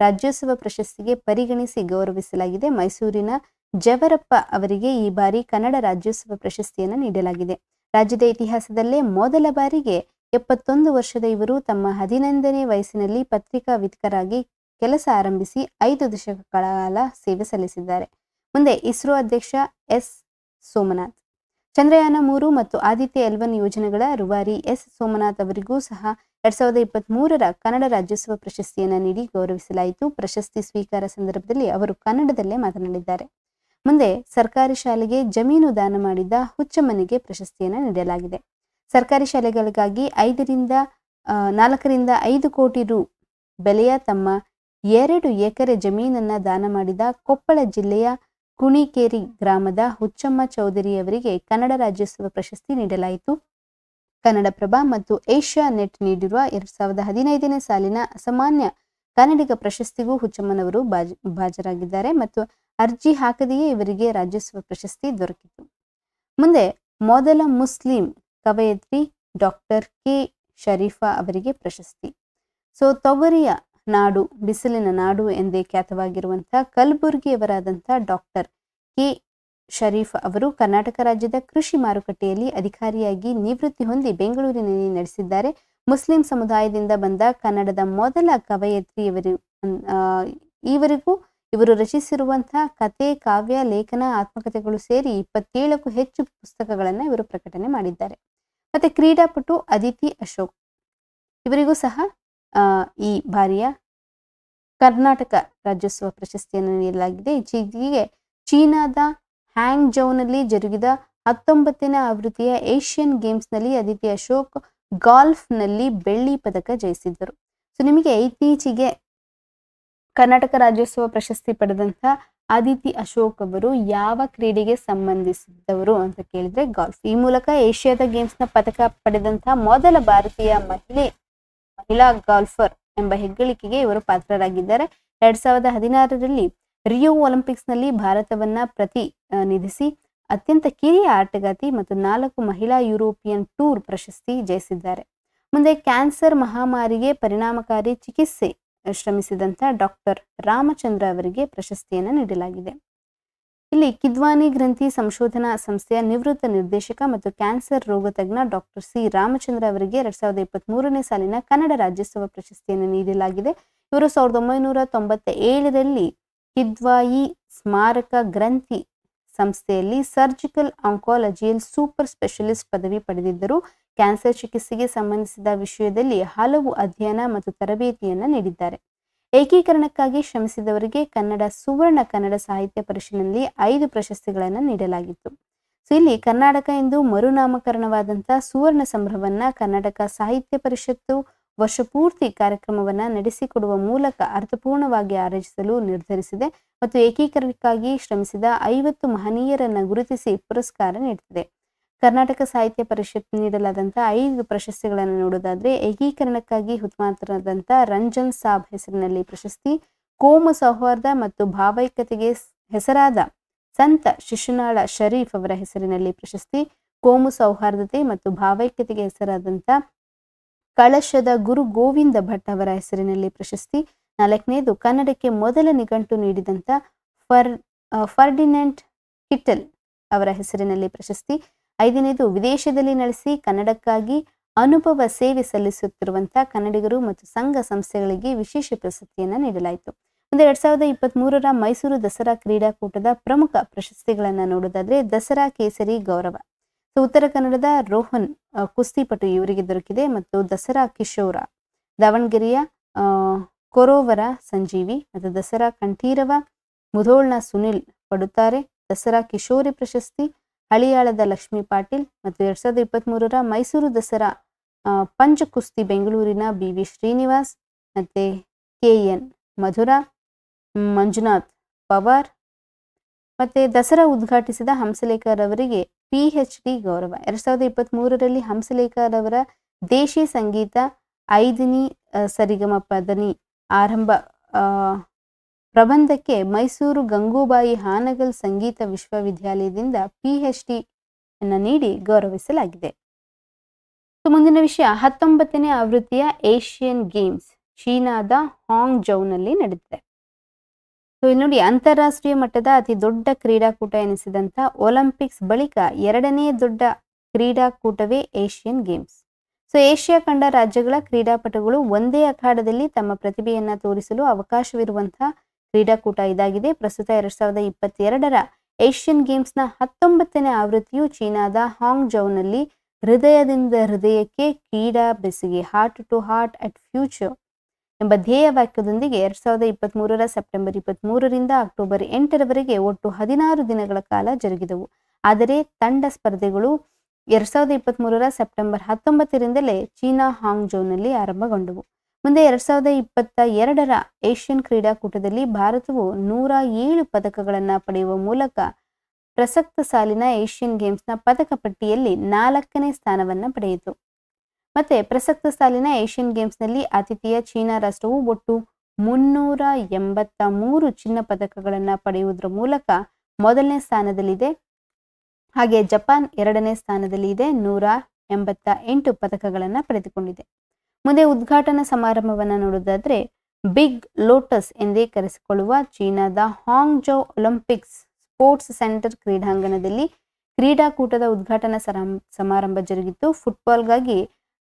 ರಾಜ್ಯೋತ್ಸವ ಪ್ರಶಸ್ತಿಗೆ ಪರಿಗಣಿಸಿ ಗೌರವಿಸಲಾಗಿದೆ ಮೈಸೂರಿನ ಜವರಪ್ಪ ಅವರಿಗೆ ಈ ಬಾರಿ ಕನ್ನಡ ರಾಜ್ಯೋತ್ಸವ ಪ್ರಶಸ್ತಿಯನ್ನು ನೀಡಲಾಗಿದೆ. ರಾಜ್ಯದ ಇತಿಹಾಸದಲ್ಲೇ ಮೊದಲ ಬಾರಿಗೆ ಎಪ್ಪತ್ತೊಂದು ವರ್ಷದ ಇವರು ತಮ್ಮ ಹದಿನೈದನೇ ವಯಸ್ಸಿನಲ್ಲಿ ಪತ್ರಿಕಾ ವಿತಕರಾಗಿ ಕೆಲಸ ಆರಂಭಿಸಿ ಐದು ದಶಕಗಳ ಕಾಲ ಸೇವೆ ಸಲ್ಲಿಸಿದ್ದಾರೆ. ಮುಂದೆ ಇಸ್ರೋ ಅಧ್ಯಕ್ಷ ಎಸ್. ಸೋಮನಾಥ್, ಚಂದ್ರಯಾನ ಮೂರು ಮತ್ತು ಆದಿತ್ಯ ಎಲ್ವನ್ ಯೋಜನೆಗಳ ರೂವಾರಿ ಎಸ್. ಸೋಮನಾಥ್ ಅವರಿಗೂ ಸಹ ಎರಡ್ ಸಾವಿರದ ಇಪ್ಪತ್ತ್ ಮೂರರ ಕನ್ನಡ ರಾಜ್ಯೋತ್ಸವ ಪ್ರಶಸ್ತಿಯನ್ನು ನೀಡಿ ಗೌರವಿಸಲಾಯಿತು. ಪ್ರಶಸ್ತಿ ಸ್ವೀಕಾರ ಸಂದರ್ಭದಲ್ಲಿ ಅವರು ಕನ್ನಡದಲ್ಲೇ ಮಾತನಾಡಿದ್ದಾರೆ. ಮುಂದೆ ಸರ್ಕಾರಿ ಶಾಲೆಗೆ ಜಮೀನು ದಾನ ಮಾಡಿದ ಹುಚ್ಚಮ್ಮನಿಗೆ ಪ್ರಶಸ್ತಿಯನ್ನು ನೀಡಲಾಗಿದೆ. ಸರ್ಕಾರಿ ಶಾಲೆಗಳಿಗಾಗಿ ಐದರಿಂದ ನಾಲ್ಕರಿಂದ ಐದು ಕೋಟಿ ರು ಬೆಲೆಯ ತಮ್ಮ ಎರಡು ಎಕರೆ ಜಮೀನನ್ನು ದಾನ ಮಾಡಿದ ಕೊಪ್ಪಳ ಜಿಲ್ಲೆಯ ಕುಣಿಕೇರಿ ಗ್ರಾಮದ ಹುಚ್ಚಮ್ಮ ಚೌಧರಿ ಅವರಿಗೆ ಕನ್ನಡ ರಾಜ್ಯೋತ್ಸವ ಪ್ರಶಸ್ತಿ ನೀಡಲಾಯಿತು. ಕನ್ನಡಪ್ರಭ ಮತ್ತು ಏಷ್ಯಾ ನೆಟ್ ನೀಡಿರುವ ಎರಡ್ ಸಾವಿರದ ಹದಿನೈದನೇ ಸಾಲಿನ ಅಸಾಮಾನ್ಯ ಕನ್ನಡಿಗ ಪ್ರಶಸ್ತಿಗೂ ಹುಚ್ಚಮ್ಮನವರು ಬಾಜ್ ಬಾಜರಾಗಿದ್ದಾರೆ ಮತ್ತು ಅರ್ಜಿ ಹಾಕದೆಯೇ ಇವರಿಗೆ ರಾಜ್ಯೋತ್ಸವ ಪ್ರಶಸ್ತಿ ದೊರಕಿತು. ಮುಂದೆ ಮೊದಲ ಮುಸ್ಲಿಂ ಕವಯತ್ರಿ ಡಾಕ್ಟರ್ ಕೆ. ಶರೀಫಾ ಅವರಿಗೆ ಪ್ರಶಸ್ತಿ. ಸೊ ತೊಗರಿಯ ನಾಡು, ಬಿಸಿಲಿನ ನಾಡು ಎಂದೇ ಖ್ಯಾತವಾಗಿರುವಂತಹ ಕಲಬುರಗಿಯವರಾದಂಥ ಡಾಕ್ಟರ್ ಕೆ. ಶರೀಫ್ ಅವರು ಕರ್ನಾಟಕ ರಾಜ್ಯದ ಕೃಷಿ ಮಾರುಕಟ್ಟೆಯಲ್ಲಿ ಅಧಿಕಾರಿಯಾಗಿ ನಿವೃತ್ತಿ ಹೊಂದಿ ಬೆಂಗಳೂರಿನಲ್ಲಿ ನಡೆಸಿದ್ದಾರೆ. ಮುಸ್ಲಿಂ ಸಮುದಾಯದಿಂದ ಬಂದ ಕನ್ನಡದ ಮೊದಲ ಕವಯತ್ರಿ ಇವರು ಈವರೆಗೂ ಇವರು ರಚಿಸಿರುವಂತಹ ಕತೆ ಕಾವ್ಯ, ಲೇಖನ, ಆತ್ಮಕಥೆಗಳು ಸೇರಿ ಇಪ್ಪತ್ತೇಳಕ್ಕೂ ಹೆಚ್ಚು ಪುಸ್ತಕಗಳನ್ನು ಇವರು ಪ್ರಕಟಣೆ ಮಾಡಿದ್ದಾರೆ. ಮತ್ತೆ ಕ್ರೀಡಾಪಟು ಅದಿತಿ ಅಶೋಕ್. ಇವರಿಗೂ ಸಹ ಈ ಬಾರಿಯ ಕರ್ನಾಟಕ ರಾಜ್ಯೋತ್ಸವ ಪ್ರಶಸ್ತಿಯನ್ನು ನೀಡಲಾಗಿದೆ. ಇತ್ತೀಚೆಗೆ ಚೀನಾದ ಹ್ಯಾಂಗ್ ಜೌನಲ್ಲಿ ಜರುಗಿದ ಹತ್ತೊಂಬತ್ತನೇ ಆವೃತ್ತಿಯ ಏಷ್ಯನ್ ಗೇಮ್ಸ್ನಲ್ಲಿ ಅದಿತಿ ಅಶೋಕ್ ಗಾಲ್ಫ್ನಲ್ಲಿ ಬೆಳ್ಳಿ ಪದಕ ಜಯಿಸಿದ್ದರು. ಸೊ, ನಿಮಗೆ ಇತ್ತೀಚೆಗೆ ಕರ್ನಾಟಕ ರಾಜ್ಯೋತ್ಸವ ಪ್ರಶಸ್ತಿ ಪಡೆದಂತ ಅದಿತಿ ಅಶೋಕ್ ಅವರು ಯಾವ ಕ್ರೀಡೆಗೆ ಸಂಬಂಧಿಸಿದವರು ಅಂತ ಕೇಳಿದ್ರೆ ಗಾಲ್ಫ್ ಈ ಮೂಲಕ ಏಷ್ಯಾದ ಗೇಮ್ಸ್ನ ಪದಕ ಪಡೆದಂತಹ ಮೊದಲ ಭಾರತೀಯ ಮಹಿಳೆ, ಮಹಿಳಾ ಗಾಲ್ಫರ್ ಎಂಬ ಹೆಗ್ಗಳಿಕೆಗೆ ಇವರು ಪಾತ್ರರಾಗಿದ್ದಾರೆ. ಎರಡ್ ಸಾವಿರದ ಹದಿನಾರರಲ್ಲಿ ರಿಯೋ ಒಲಿಂಪಿಕ್ಸ್ನಲ್ಲಿ ಭಾರತವನ್ನ ಪ್ರತಿನಿಧಿಸಿ ಅತ್ಯಂತ ಕಿರಿಯ ಆಟಗಾತಿ ಮತ್ತು ನಾಲ್ಕು ಮಹಿಳಾ ಯುರೋಪಿಯನ್ ಟೂರ್ ಪ್ರಶಸ್ತಿ ಜಯಿಸಿದ್ದಾರೆ. ಮುಂದೆ ಕ್ಯಾನ್ಸರ್ ಮಹಾಮಾರಿಗೆ ಪರಿಣಾಮಕಾರಿ ಚಿಕಿತ್ಸೆ ಶ್ರಮಿಸಿದಂತ ಡಾಕ್ಟರ್ ರಾಮಚಂದ್ರ ಅವರಿಗೆ ಪ್ರಶಸ್ತಿಯನ್ನು ನೀಡಲಾಗಿದೆ. ಇಲ್ಲಿ ಕಿದ್ವಾನಿ ಗ್ರಂಥಿ ಸಂಶೋಧನಾ ಸಂಸ್ಥೆಯ ನಿವೃತ್ತ ನಿರ್ದೇಶಕ ಮತ್ತು ಕ್ಯಾನ್ಸರ್ ರೋಗ ತಜ್ಞ ಡಾಕ್ಟರ್ ಸಿ ರಾಮಚಂದ್ರ ಅವರಿಗೆ ಎರಡ್ ಸಾವಿರದ ಇಪ್ಪತ್ತ್ ಮೂರನೇ ಸಾಲಿನ ಕನ್ನಡ ರಾಜ್ಯೋತ್ಸವ ಪ್ರಶಸ್ತಿಯನ್ನು ನೀಡಲಾಗಿದೆ. ಇವರು ಸಾವಿರದ ಒಂಬೈನೂರ ತೊಂಬತ್ತ ಏಳರಲ್ಲಿ ಕಿದ್ವಾಯಿ ಸ್ಮಾರಕ ಗ್ರಂಥಿ ಸಂಸ್ಥೆಯಲ್ಲಿ ಸರ್ಜಿಕಲ್ ಆಂಕಾಲಜಿಯಲ್ಲಿ ಸೂಪರ್ ಸ್ಪೆಷಲಿಸ್ಟ್ ಪದವಿ ಪಡೆದಿದ್ದರು. ಕ್ಯಾನ್ಸರ್ ಚಿಕಿತ್ಸೆಗೆ ಸಂಬಂಧಿಸಿದ ವಿಷಯದಲ್ಲಿ ಹಲವು ಅಧ್ಯಯನ ಮತ್ತು ತರಬೇತಿಯನ್ನು ನೀಡಿದ್ದಾರೆ. ಏಕೀಕರಣಕ್ಕಾಗಿ ಶ್ರಮಿಸಿದವರಿಗೆ ಕನ್ನಡ ಸುವರ್ಣ ಕನ್ನಡ ಸಾಹಿತ್ಯ ಪರಿಷತ್ನಲ್ಲಿ ಐದು ಪ್ರಶಸ್ತಿಗಳನ್ನು ನೀಡಲಾಗಿತ್ತು. ಸೊ, ಇಲ್ಲಿ ಕರ್ನಾಟಕ ಎಂದು ಮರುನಾಮಕರಣವಾದಂಥ ಸುವರ್ಣ ಸಂಭ್ರಮವನ್ನ ಕರ್ನಾಟಕ ಸಾಹಿತ್ಯ ಪರಿಷತ್ತು ವರ್ಷಪೂರ್ತಿ ಕಾರ್ಯಕ್ರಮವನ್ನ ನಡೆಸಿಕೊಡುವ ಮೂಲಕ ಅರ್ಥಪೂರ್ಣವಾಗಿ ಆಯೋಜಿಸಲು ನಿರ್ಧರಿಸಿದೆ ಮತ್ತು ಏಕೀಕರಣಕ್ಕಾಗಿ ಶ್ರಮಿಸಿದ ಐವತ್ತು ಮಹನೀಯರನ್ನ ಗುರುತಿಸಿ ಪುರಸ್ಕಾರ ನೀಡುತ್ತದೆ ಕರ್ನಾಟಕ ಸಾಹಿತ್ಯ ಪರಿಷತ್ ನೀಡಲಾದಂಥ ಐದು ಪ್ರಶಸ್ತಿಗಳನ್ನು ನೋಡೋದಾದ್ರೆ, ಏಕೀಕರಣಕ್ಕಾಗಿ ಹುತಾತ್ಮರಾದಂಥ ರಂಜನ್ ಸಾಬ್ ಹೆಸರಿನಲ್ಲಿ ಪ್ರಶಸ್ತಿ, ಕೋಮು ಸೌಹಾರ್ದ ಮತ್ತು ಭಾವೈಕ್ಯತೆಗೆ ಹೆಸರಾದ ಸಂತ ಶಿಶುನಾಳ ಶರೀಫ್ ಅವರ ಹೆಸರಿನಲ್ಲಿ ಪ್ರಶಸ್ತಿ, ಕೋಮು ಸೌಹಾರ್ದತೆ ಮತ್ತು ಭಾವೈಕ್ಯತೆಗೆ ಹೆಸರಾದಂಥ ಕಳಶದ ಗುರು ಗೋವಿಂದ ಭಟ್ ಅವರ ಹೆಸರಿನಲ್ಲಿ ಪ್ರಶಸ್ತಿ, ನಾಲ್ಕನೇದು ಕನ್ನಡಕ್ಕೆ ಮೊದಲ ನಿಘಂಟು ನೀಡಿದಂಥ ಫರ್ ಫರ್ಡಿನೆಂಟ್ ಕಿಟಲ್ ಅವರ ಹೆಸರಿನಲ್ಲಿ ಪ್ರಶಸ್ತಿ ಐದನೇದು, ವಿದೇಶದಲ್ಲಿ ನಡೆಸಿ ಕನ್ನಡಕ್ಕಾಗಿ ಅನುಭವ ಸೇವೆ ಸಲ್ಲಿಸುತ್ತಿರುವಂತಹ ಕನ್ನಡಿಗರು ಮತ್ತು ಸಂಘ ಸಂಸ್ಥೆಗಳಿಗೆ ವಿಶೇಷ ಪ್ರಶಸ್ತಿಯನ್ನು ನೀಡಲಾಯಿತು. ಮುಂದೆ ಎರಡ್ ಸಾವಿರದ ಇಪ್ಪತ್ತ್ ಮೂರರ ಮೈಸೂರು ದಸರಾ ಕ್ರೀಡಾಕೂಟದ ಪ್ರಮುಖ ಪ್ರಶಸ್ತಿಗಳನ್ನು ನೋಡೋದಾದ್ರೆ ದಸರಾ ಕೇಸರಿ ಗೌರವ. ಉತ್ತರ ಕನ್ನಡದ ರೋಹನ್ ಕುಸ್ತಿಪಟು ಇವರಿಗೆ ದೊರಕಿದೆ ಮತ್ತು ದಸರಾ ಕಿಶೋರ, ದಾವಣಗೆರೆಯ ಕೊರೋವರ ಸಂಜೀವಿ ಮತ್ತು ದಸರಾ ಕಂಠೀರವ ಮುಧೋಳ್ನ ಸುನಿಲ್ ಪಡುತ್ತಾರೆ. ದಸರಾ ಕಿಶೋರಿ ಪ್ರಶಸ್ತಿ ಹಳಿಯಾಳದ ಲಕ್ಷ್ಮಿ ಪಾಟೀಲ್ ಮತ್ತು ಎರಡ್ ಸಾವಿರದ ಇಪ್ಪತ್ತ್ ಮೂರರ ಮೈಸೂರು ದಸರಾ ಪಂಚ ಕುಸ್ತಿ ಬೆಂಗಳೂರಿನ ಬಿ ವಿ ಶ್ರೀನಿವಾಸ್ ಮತ್ತು ಕೆ ಎನ್ ಮಧುರ ಮಂಜುನಾಥ್ ಪವಾರ್ ಮತ್ತು ದಸರಾ ಉದ್ಘಾಟಿಸಿದ ಹಂಸಲೇಖರವರಿಗೆ ಪಿ ಎಚ್ ಡಿ ಗೌರವ. ಎರಡ್ ಸಾವಿರದ ಇಪ್ಪತ್ತ್ ಮೂರರಲ್ಲಿ ಹಂಸಲೇಖರವರ ದೇಶಿ ಸಂಗೀತ ಐದಿನಿ ಸರಿಗಮ ಪದನಿ ಆರಂಭ ಪ್ರಬಂಧಕ್ಕೆ ಮೈಸೂರು ಗಂಗೂಬಾಯಿ ಹಾನಗಲ್ ಸಂಗೀತ ವಿಶ್ವವಿದ್ಯಾಲಯದಿಂದ ಪಿಎಚ್ ಡಿ ಅನ್ನು ನೀಡಿ ಗೌರವಿಸಲಾಗಿದೆ. ಮುಂದಿನ ವಿಷಯ, ಹತ್ತೊಂಬತ್ತನೇ ಆವೃತ್ತಿಯ ಏಷ್ಯನ್ ಗೇಮ್ಸ್ ಚೀನಾದ ಹಾಂಗ್ ಜೌನಲ್ಲಿ ನಡೆದಿದೆ. ಸೊ, ಇಲ್ಲಿ ನೋಡಿ, ಅಂತಾರಾಷ್ಟ್ರೀಯ ಮಟ್ಟದ ಅತಿ ದೊಡ್ಡ ಕ್ರೀಡಾಕೂಟ ಎನಿಸಿದಂಥ ಒಲಿಂಪಿಕ್ಸ್ ಬಳಿಕ ಎರಡನೇ ದೊಡ್ಡ ಕ್ರೀಡಾಕೂಟವೇ ಏಷ್ಯನ್ ಗೇಮ್ಸ್ ಸೊ, ಏಷ್ಯಾ ಖಂಡ ರಾಜ್ಯಗಳ ಕ್ರೀಡಾಪಟುಗಳು ಒಂದೇ ಅಖಾಡದಲ್ಲಿ ತಮ್ಮ ಪ್ರತಿಭೆಯನ್ನು ತೋರಿಸಲು ಅವಕಾಶವಿರುವಂತಹ ಕ್ರೀಡಾಕೂಟ ಇದಾಗಿದೆ. ಪ್ರಸ್ತುತ ಎರಡ್ ಸಾವಿರದ ಇಪ್ಪತ್ತೆರಡರ ಏಷ್ಯನ್ ಗೇಮ್ಸ್ನ ಹತ್ತೊಂಬತ್ತನೇ ಆವೃತ್ತಿಯು ಚೀನಾದ ಹಾಂಗ್ ಜೌನಲ್ಲಿ ಹೃದಯದಿಂದ ಹೃದಯಕ್ಕೆ ಕ್ರೀಡಾ ಬೆಸಿಗೆ heart to heart at future ಎಂಬ ಧ್ಯೇಯ ವಾಕ್ಯದೊಂದಿಗೆ ಎರಡ್ ಸಾವಿರದ ಇಪ್ಪತ್ತ್ ಮೂರರ ಸೆಪ್ಟೆಂಬರ್ ಇಪ್ಪತ್ತ್ ಮೂರರಿಂದ ಅಕ್ಟೋಬರ್ ಎಂಟರವರೆಗೆ ಒಟ್ಟು ಹದಿನಾರು ದಿನಗಳ ಕಾಲ ಜರುಗಿದವು. ಆದರೆ ತಂಡ ಸ್ಪರ್ಧೆಗಳು ಎರಡ್ ಸಾವಿರದ ಇಪ್ಪತ್ತ್ ಮೂರರ ಸೆಪ್ಟೆಂಬರ್ ಹತ್ತೊಂಬತ್ತರಿಂದಲೇ ಚೀನಾ ಹಾಂಗ್ ಜೌನಲ್ಲಿ ಆರಂಭಗೊಂಡವು. ಮುಂದೆ ಎರಡ್ ಸಾವಿರದ ಇಪ್ಪತ್ತ ಎರಡರ ಏಷ್ಯನ್ ಕ್ರೀಡಾಕೂಟದಲ್ಲಿ ಭಾರತವು ನೂರ ಏಳು ಪದಕಗಳನ್ನು ಪಡೆಯುವ ಮೂಲಕ ಪ್ರಸಕ್ತ ಸಾಲಿನ ಏಷ್ಯನ್ ಗೇಮ್ಸ್ನ ಪದಕ ಪಟ್ಟಿಯಲ್ಲಿ ನಾಲ್ಕನೇ ಸ್ಥಾನವನ್ನು ಪಡೆಯಿತು. ಮತ್ತೆ ಪ್ರಸಕ್ತ ಸಾಲಿನ ಏಷ್ಯನ್ ಗೇಮ್ಸ್ನಲ್ಲಿ ಆತಿಥೇಯ ಚೀನಾ ರಾಷ್ಟ್ರವು ಒಟ್ಟು ಮುನ್ನೂರ ಎಂಬತ್ತ ಮೂರು ಚಿನ್ನ ಪದಕಗಳನ್ನು ಪಡೆಯುವುದರ ಮೂಲಕ ಮೊದಲನೇ ಸ್ಥಾನದಲ್ಲಿದೆ. ಹಾಗೆ ಜಪಾನ್ ಎರಡನೇ ಸ್ಥಾನದಲ್ಲಿ ಇದೆ ನೂರ ಎಂಬತ್ತ ಎಂಟು ಪದಕಗಳನ್ನು ಪಡೆದುಕೊಂಡಿದೆ. ಮುಂದೆ ಉದ್ಘಾಟನಾ ಸಮಾರಂಭವನ್ನು ನೋಡೋದಾದ್ರೆ ಬಿಗ್ ಲೋಟಸ್ ಎಂದೇ ಕರೆಸಿಕೊಳ್ಳುವ ಚೀನಾದ ಹಾಂಗ್ಜೌ ಒಲಿಂಪಿಕ್ಸ್ ಸ್ಪೋರ್ಟ್ಸ್ ಸೆಂಟರ್ ಕ್ರೀಡಾಂಗಣದಲ್ಲಿ ಕ್ರೀಡಾಕೂಟದ ಉದ್ಘಾಟನಾ ಸಮಾರಂಭ ಜರುಗಿತು. ಫುಟ್ಬಾಲ್ಗಾಗಿ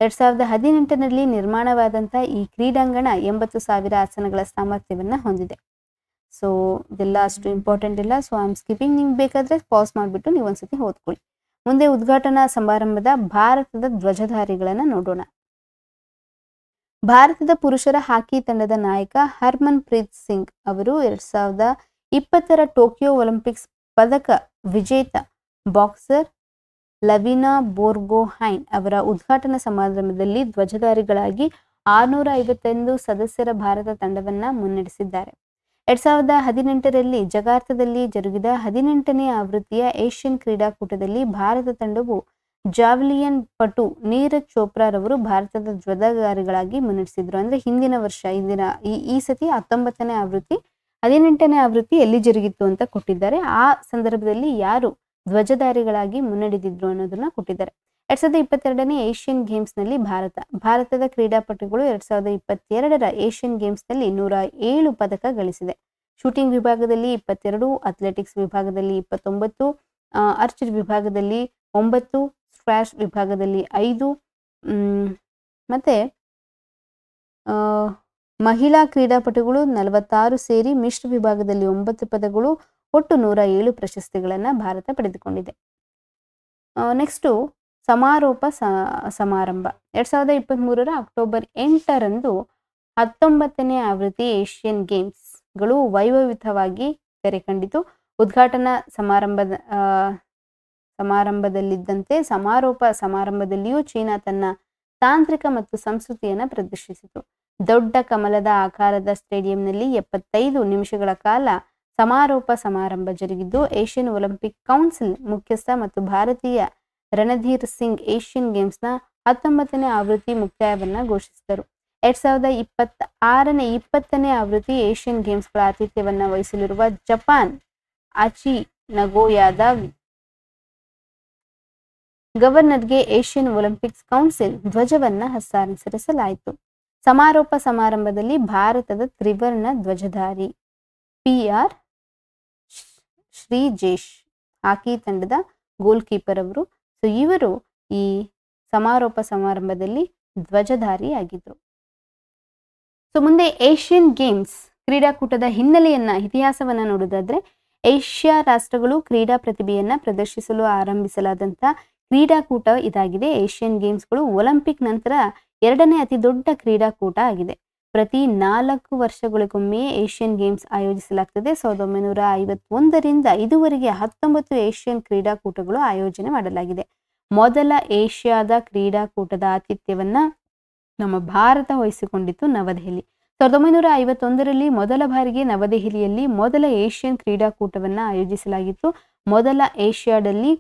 ಎರಡ್ ಸಾವಿರದ ಹದಿನೆಂಟರಲ್ಲಿ ನಿರ್ಮಾಣವಾದಂಥ ಈ ಕ್ರೀಡಾಂಗಣ ಎಂಬತ್ತು ಸಾವಿರ ಆಸನಗಳ ಸಾಮರ್ಥ್ಯವನ್ನು ಹೊಂದಿದೆ. ಸೊ ಇದೆಲ್ಲ ಅಷ್ಟು ಇಂಪಾರ್ಟೆಂಟ್ ಇಲ್ಲ. ಸೊ ಐ ಆಮ್ ಸ್ಕಿಪಿಂಗ್ ನಿಮ್ಗೆ ಬೇಕಾದ್ರೆ ಪಾಸ್ ಮಾಡಿಬಿಟ್ಟು ನೀವು ಒಂದ್ಸತಿ ಓದ್ಕೊಳ್ಳಿ. ಮುಂದೆ ಉದ್ಘಾಟನಾ ಸಮಾರಂಭದ ಭಾರತದ ಧ್ವಜಧಾರಿಗಳನ್ನು ನೋಡೋಣ. ಭಾರತದ ಪುರುಷರ ಹಾಕಿ ತಂಡದ ನಾಯಕ ಹರ್ಮನ್ ಪ್ರೀತ್ ಸಿಂಗ್ ಅವರು ಎರಡ್ ಸಾವಿರದ ಇಪ್ಪತ್ತರ ಟೋಕಿಯೋ ಒಲಿಂಪಿಕ್ಸ್ ಪದಕ ವಿಜೇತ ಬಾಕ್ಸರ್ ಲವಿನಾ ಬೋರ್ಗೋಹೈನ್ ಅವರ ಉದ್ಘಾಟನಾ ಸಮಾರಂಭದಲ್ಲಿ ಧ್ವಜಧಾರಿಗಳಾಗಿ ಆರುನೂರ ಐವತ್ತೊಂದು ಸದಸ್ಯರ ಭಾರತ ತಂಡವನ್ನ ಮುನ್ನಡೆಸಿದ್ದಾರೆ. ಎರಡ್ ಸಾವಿರದ ಹದಿನೆಂಟರಲ್ಲಿ ಜಗಾರ್ತದಲ್ಲಿ ಜರುಗಿದ ಹದಿನೆಂಟನೇ ಆವೃತ್ತಿಯ ಏಷ್ಯನ್ ಕ್ರೀಡಾಕೂಟದಲ್ಲಿ ಭಾರತ ತಂಡವು ಜಾವ್ಲಿಯನ್ ಪಟು ನೀರಜ್ ಚೋಪ್ರಾರವರು ಭಾರತದ ಧ್ವಜಗಾರಿಗಳಾಗಿ ಮುನ್ನಡೆಸಿದ್ರು. ಅಂದ್ರೆ ಹಿಂದಿನ ವರ್ಷ ಇಂದಿನ ಈ ಈ ಸತಿ ಹತ್ತೊಂಬತ್ತನೇ ಆವೃತ್ತಿ, ಹದಿನೆಂಟನೇ ಆವೃತ್ತಿ ಎಲ್ಲಿ ಜರುಗಿತ್ತು ಅಂತ ಕೊಟ್ಟಿದ್ದಾರೆ. ಆ ಸಂದರ್ಭದಲ್ಲಿ ಯಾರು ಧ್ವಜಧಾರಿಗಳಾಗಿ ಮುನ್ನಡೆದಿದ್ರು ಅನ್ನೋದನ್ನ ಕೊಟ್ಟಿದ್ದಾರೆ. ಎರಡ್ ಸಾವಿರದ ಇಪ್ಪತ್ತೆರಡನೇ ಏಷ್ಯನ್ ಗೇಮ್ಸ್ನಲ್ಲಿ ಭಾರತ, ಭಾರತದ ಕ್ರೀಡಾಪಟುಗಳು ಎರಡ್ ಸಾವಿರದ ಇಪ್ಪತ್ತೆರಡರ ಏಷ್ಯನ್ ಗೇಮ್ಸ್ನಲ್ಲಿ ನೂರ ಏಳು ಪದಕ ಗಳಿಸಿದೆ. ಶೂಟಿಂಗ್ ವಿಭಾಗದಲ್ಲಿ ಇಪ್ಪತ್ತೆರಡು, ಅಥ್ಲೆಟಿಕ್ಸ್ ವಿಭಾಗದಲ್ಲಿ ಇಪ್ಪತ್ತೊಂಬತ್ತು ಅರ್ಚರ್ ವಿಭಾಗದಲ್ಲಿ ಒಂಬತ್ತು ಸ್ಕ್ವಾಶ್ ವಿಭಾಗದಲ್ಲಿ ಐದು ಮತ್ತು ಮಹಿಳಾ ಕ್ರೀಡಾಪಟುಗಳು ನಲವತ್ತಾರು ಸೇರಿ ಮಿಶ್ರ ವಿಭಾಗದಲ್ಲಿ ಒಂಬತ್ತು ಪದಗಳು, ಒಟ್ಟು ನೂರ ಏಳು ಪ್ರಶಸ್ತಿಗಳನ್ನು ಭಾರತ ಪಡೆದುಕೊಂಡಿದೆ. ನೆಕ್ಸ್ಟು ಸಮಾರೋಪ ಸಮಾರಂಭ. ಎರಡ್ ಸಾವಿರದ ಇಪ್ಪತ್ತ್ಮೂರರ ಅಕ್ಟೋಬರ್ ಎಂಟರಂದು ಹತ್ತೊಂಬತ್ತನೇ ಆವೃತ್ತಿ ಏಷ್ಯನ್ ಗೇಮ್ಸ್ಗಳು ವೈಭವಿತವಾಗಿ ತೆರೆ ಕಂಡಿತು ಉದ್ಘಾಟನಾ ಸಮಾರಂಭದ ಸಮಾರಂಭದಲ್ಲಿದ್ದಂತೆ ಸಮಾರೋಪ ಸಮಾರಂಭದಲ್ಲಿಯೂ ಚೀನಾ ತನ್ನ ತಾಂತ್ರಿಕ ಮತ್ತು ಸಂಸ್ಕೃತಿಯನ್ನು ಪ್ರದರ್ಶಿಸಿತು. ದೊಡ್ಡ ಕಮಲದ ಆಕಾರದ ಸ್ಟೇಡಿಯಂನಲ್ಲಿ ಎಪ್ಪತ್ತೈದು ನಿಮಿಷಗಳ ಕಾಲ ಸಮಾರೋಪ ಸಮಾರಂಭ ಜರುಗಿದ್ದು, ಏಷ್ಯನ್ ಒಲಿಂಪಿಕ್ ಕೌನ್ಸಿಲ್ ಮುಖ್ಯಸ್ಥ ಮತ್ತು ಭಾರತೀಯ ರಣಧೀರ್ ಸಿಂಗ್ ಏಷ್ಯನ್ ಗೇಮ್ಸ್ನ ಹತ್ತೊಂಬತ್ತನೇ ಆವೃತ್ತಿ ಮುಕ್ತಾಯವನ್ನು ಘೋಷಿಸಿದರು. ಎರಡ್ ಸಾವಿರದ ಇಪ್ಪತ್ತ ಆರನೇ ಇಪ್ಪತ್ತನೇ ಆವೃತ್ತಿ ಏಷ್ಯನ್ ಗೇಮ್ಸ್ಗಳ ಆತಿಥ್ಯವನ್ನು ವಹಿಸಲಿರುವ ಜಪಾನ್ ಆಚಿ ನಗೋಯಾದ ಗವರ್ನರ್ಗೆ ಏಷ್ಯನ್ ಒಲಿಂಪಿಕ್ಸ್ ಕೌನ್ಸಿಲ್ ಧ್ವಜವನ್ನ ಹಸ್ತಾಂತರಿಸಲಾಯಿತು. ಸಮಾರೋಪ ಸಮಾರಂಭದಲ್ಲಿ ಭಾರತದ ತ್ರಿವರ್ಣ ಧ್ವಜಧಾರಿ ಪಿ ಆರ್ ಶ್ರೀಜೇಶ್, ಹಾಕಿ ತಂಡದ ಗೋಲ್ ಕೀಪರ್ ಅವರು. ಸೊ ಇವರು ಈ ಸಮಾರೋಪ ಸಮಾರಂಭದಲ್ಲಿ ಧ್ವಜಧಾರಿಯಾಗಿದ್ರು. ಸೊ ಮುಂದೆ ಏಷ್ಯನ್ ಗೇಮ್ಸ್ ಕ್ರೀಡಾಕೂಟದ ಹಿನ್ನೆಲೆಯನ್ನ, ಇತಿಹಾಸವನ್ನ ನೋಡೋದಾದ್ರೆ ಏಷ್ಯಾ ರಾಷ್ಟ್ರಗಳು ಕ್ರೀಡಾ ಪ್ರತಿಭೆಯನ್ನ ಪ್ರದರ್ಶಿಸಲು ಆರಂಭಿಸಲಾದಂತ ಕ್ರೀಡಾಕೂಟ ಇದಾಗಿದೆ. ಏಷ್ಯನ್ ಗೇಮ್ಸ್ಗಳು ಒಲಿಂಪಿಕ್ ನಂತರ ಎರಡನೇ ಅತಿ ದೊಡ್ಡ ಕ್ರೀಡಾಕೂಟ ಆಗಿದೆ. ಪ್ರತಿ ನಾಲ್ಕು ವರ್ಷಗಳಿಗೊಮ್ಮೆ ಏಷ್ಯನ್ ಗೇಮ್ಸ್ ಆಯೋಜಿಸಲಾಗ್ತದೆ. ಸಾವಿರದ ಒಂಬೈನೂರ ಐವತ್ತೊಂದರಿಂದ ಇದುವರೆಗೆ ಹತ್ತೊಂಬತ್ತು ಏಷ್ಯನ್ ಕ್ರೀಡಾಕೂಟಗಳು ಆಯೋಜನೆ ಮಾಡಲಾಗಿದೆ. ಮೊದಲ ಏಷ್ಯಾದ ಕ್ರೀಡಾಕೂಟದ ಆತಿಥ್ಯವನ್ನ ನಮ್ಮ ಭಾರತ ವಹಿಸಿಕೊಂಡಿತ್ತು ನವದೆಹಲಿ. ಸಾವಿರದ ಒಂಬೈನೂರ ಐವತ್ತೊಂದರಲ್ಲಿ ಮೊದಲ ಬಾರಿಗೆ ನವದೆಹಲಿಯಲ್ಲಿ ಮೊದಲ ಏಷ್ಯನ್ ಕ್ರೀಡಾಕೂಟವನ್ನ ಆಯೋಜಿಸಲಾಗಿತ್ತು. ಮೊದಲ ಏಷ್ಯಾದಲ್ಲಿ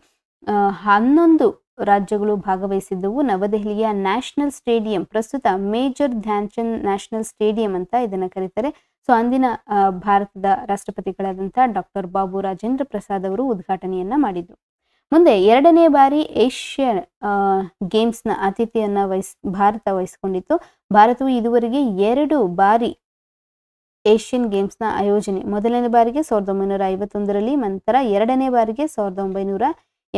ಹನ್ನೊಂದು ರಾಜ್ಯಗಳು ಭಾಗವಹಿಸಿದ್ದವು. ನವದೆಹಲಿಯ ನ್ಯಾಷನಲ್ ಸ್ಟೇಡಿಯಂ ಪ್ರಸ್ತುತ ಮೇಜರ್ ಧ್ಯಾನ್ಚಂದ್ ನ್ಯಾಷನಲ್ ಸ್ಟೇಡಿಯಂ ಅಂತ ಇದನ್ನು ಕರೀತಾರೆ. ಸೊ ಅಂದಿನ ಭಾರತದ ರಾಷ್ಟ್ರಪತಿಗಳಾದಂಥ ಡಾಕ್ಟರ್ ಬಾಬು ರಾಜೇಂದ್ರ ಪ್ರಸಾದ್ ಅವರು ಉದ್ಘಾಟನೆಯನ್ನ ಮಾಡಿದ್ರು. ಮುಂದೆ ಎರಡನೇ ಬಾರಿ ಏಷ್ಯಾ ಆ, ಗೇಮ್ಸ್ನ ಆತಿಥ್ಯವನ್ನ ವಹಿಸ್ ಭಾರತ ವಹಿಸಿಕೊಂಡಿತ್ತು. ಭಾರತವು ಇದುವರೆಗೆ ಎರಡು ಬಾರಿ ಏಷ್ಯನ್ ಗೇಮ್ಸ್ನ ಆಯೋಜನೆ ಮೊದಲನೇ ಬಾರಿಗೆ ಸಾವಿರದ ಒಂಬೈನೂರ ಐವತ್ತೊಂದರಲ್ಲಿ ನಂತರ ಎರಡನೇ ಬಾರಿಗೆ ಸಾವಿರದ ಒಂಬೈನೂರ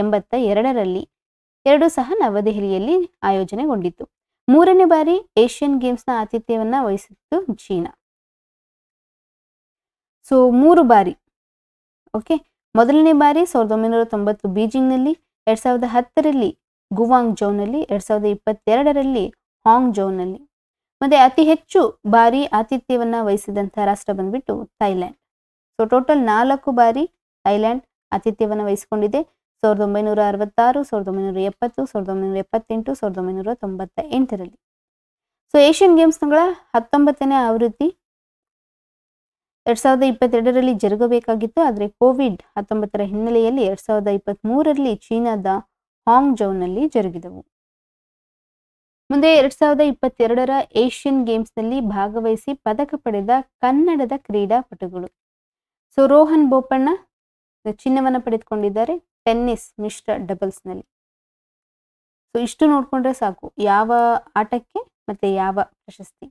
ಎಂಬತ್ತ ಎರಡರಲ್ಲಿ ಎರಡು ಸಹ ನವದೆಹಲಿಯಲ್ಲಿ ಆಯೋಜನೆಗೊಂಡಿತ್ತು. ಮೂರನೇ ಬಾರಿ ಏಷ್ಯನ್ ಗೇಮ್ಸ್ನ ಆತಿಥ್ಯವನ್ನ ವಹಿಸಿತ್ತು ಚೀನಾ. ಸೊ ಮೂರು ಬಾರಿ. ಓಕೆ ಮೊದಲನೇ ಬಾರಿ ಸಾವಿರದ ಒಂಬೈನೂರ ತೊಂಬತ್ತು ಬೀಜಿಂಗ್ನಲ್ಲಿ, ಎರಡ್ ಸಾವಿರದ ಹತ್ತರಲ್ಲಿ ಗುವಾಂಗ್ ಜೌನಲ್ಲಿ ಎರಡ್ ಸಾವಿರದ ಇಪ್ಪತ್ತೆರಡರಲ್ಲಿ ಹಾಂಗ್ ಜೌನಲ್ಲಿ ಮತ್ತೆ ಅತಿ ಹೆಚ್ಚು ಬಾರಿ ಆತಿಥ್ಯವನ್ನ ವಹಿಸಿದಂಥ ರಾಷ್ಟ್ರ ಬಂದ್ಬಿಟ್ಟು ಥೈಲ್ಯಾಂಡ್. ಸೊ ಟೋಟಲ್ ನಾಲ್ಕು ಬಾರಿ ಥೈಲ್ಯಾಂಡ್ ಆತಿಥ್ಯವನ್ನ ವಹಿಸಿಕೊಂಡಿದೆ. ಸಾವಿರದ ಒಂಬೈನೂರ ಅರವತ್ತಾರು, ಸಾವಿರದ ಒಂಬೈನೂರ ಎಪ್ಪತ್ತು, ಸಾವಿರದ ಒಂಬೈನೂರ ಎಪ್ಪತ್ತೆಂಟು, ಸಾವಿರದ ಒಂಬೈನೂರ ತೊಂಬತ್ತ ಎಂಟರಲ್ಲಿ ಸೊ ಏಷ್ಯನ್ ಗೇಮ್ಸ್ಗಳ ಹತ್ತೊಂಬತ್ತನೇ ಆವೃತ್ತಿ ಎರಡ್ ಸಾವಿರದ ಇಪ್ಪತ್ತೆರಡರಲ್ಲಿ ಜರುಗಬೇಕಾಗಿತ್ತು. ಆದರೆ ಕೋವಿಡ್ ಹತ್ತೊಂಬತ್ತರ ಹಿನ್ನೆಲೆಯಲ್ಲಿ ಎರಡ್ ಸಾವಿರದ ಇಪ್ಪತ್ತ್ ಮೂರರಲ್ಲಿ ಚೀನಾದ ಹಾಂಗ್ ಜೌನಲ್ಲಿ ಜರುಗಿದವು. ಮುಂದೆ ಎರಡ್ ಸಾವಿರದ ಇಪ್ಪತ್ತೆರಡರ ಏಷ್ಯನ್ ಗೇಮ್ಸ್ನಲ್ಲಿ ಭಾಗವಹಿಸಿ ಪದಕ ಪಡೆದ ಕನ್ನಡದ ಕ್ರೀಡಾಪಟುಗಳು. ಸೊ ರೋಹನ್ ಬೋಪಣ್ಣ, ಚಿನ್ನವನ್ನು ಪಡೆದುಕೊಂಡಿದ್ದಾರೆ. ಟೆನ್ನಿಸ್ ಮಿಶ್ರ ಡಬಲ್ಸ್ನಲ್ಲಿ. ಸೊ ಇಷ್ಟು ನೋಡಿಕೊಂಡ್ರೆ ಸಾಕು. ಯಾವ ಆಟಕ್ಕೆ ಮತ್ತೆ ಯಾವ ಪ್ರಶಸ್ತಿ?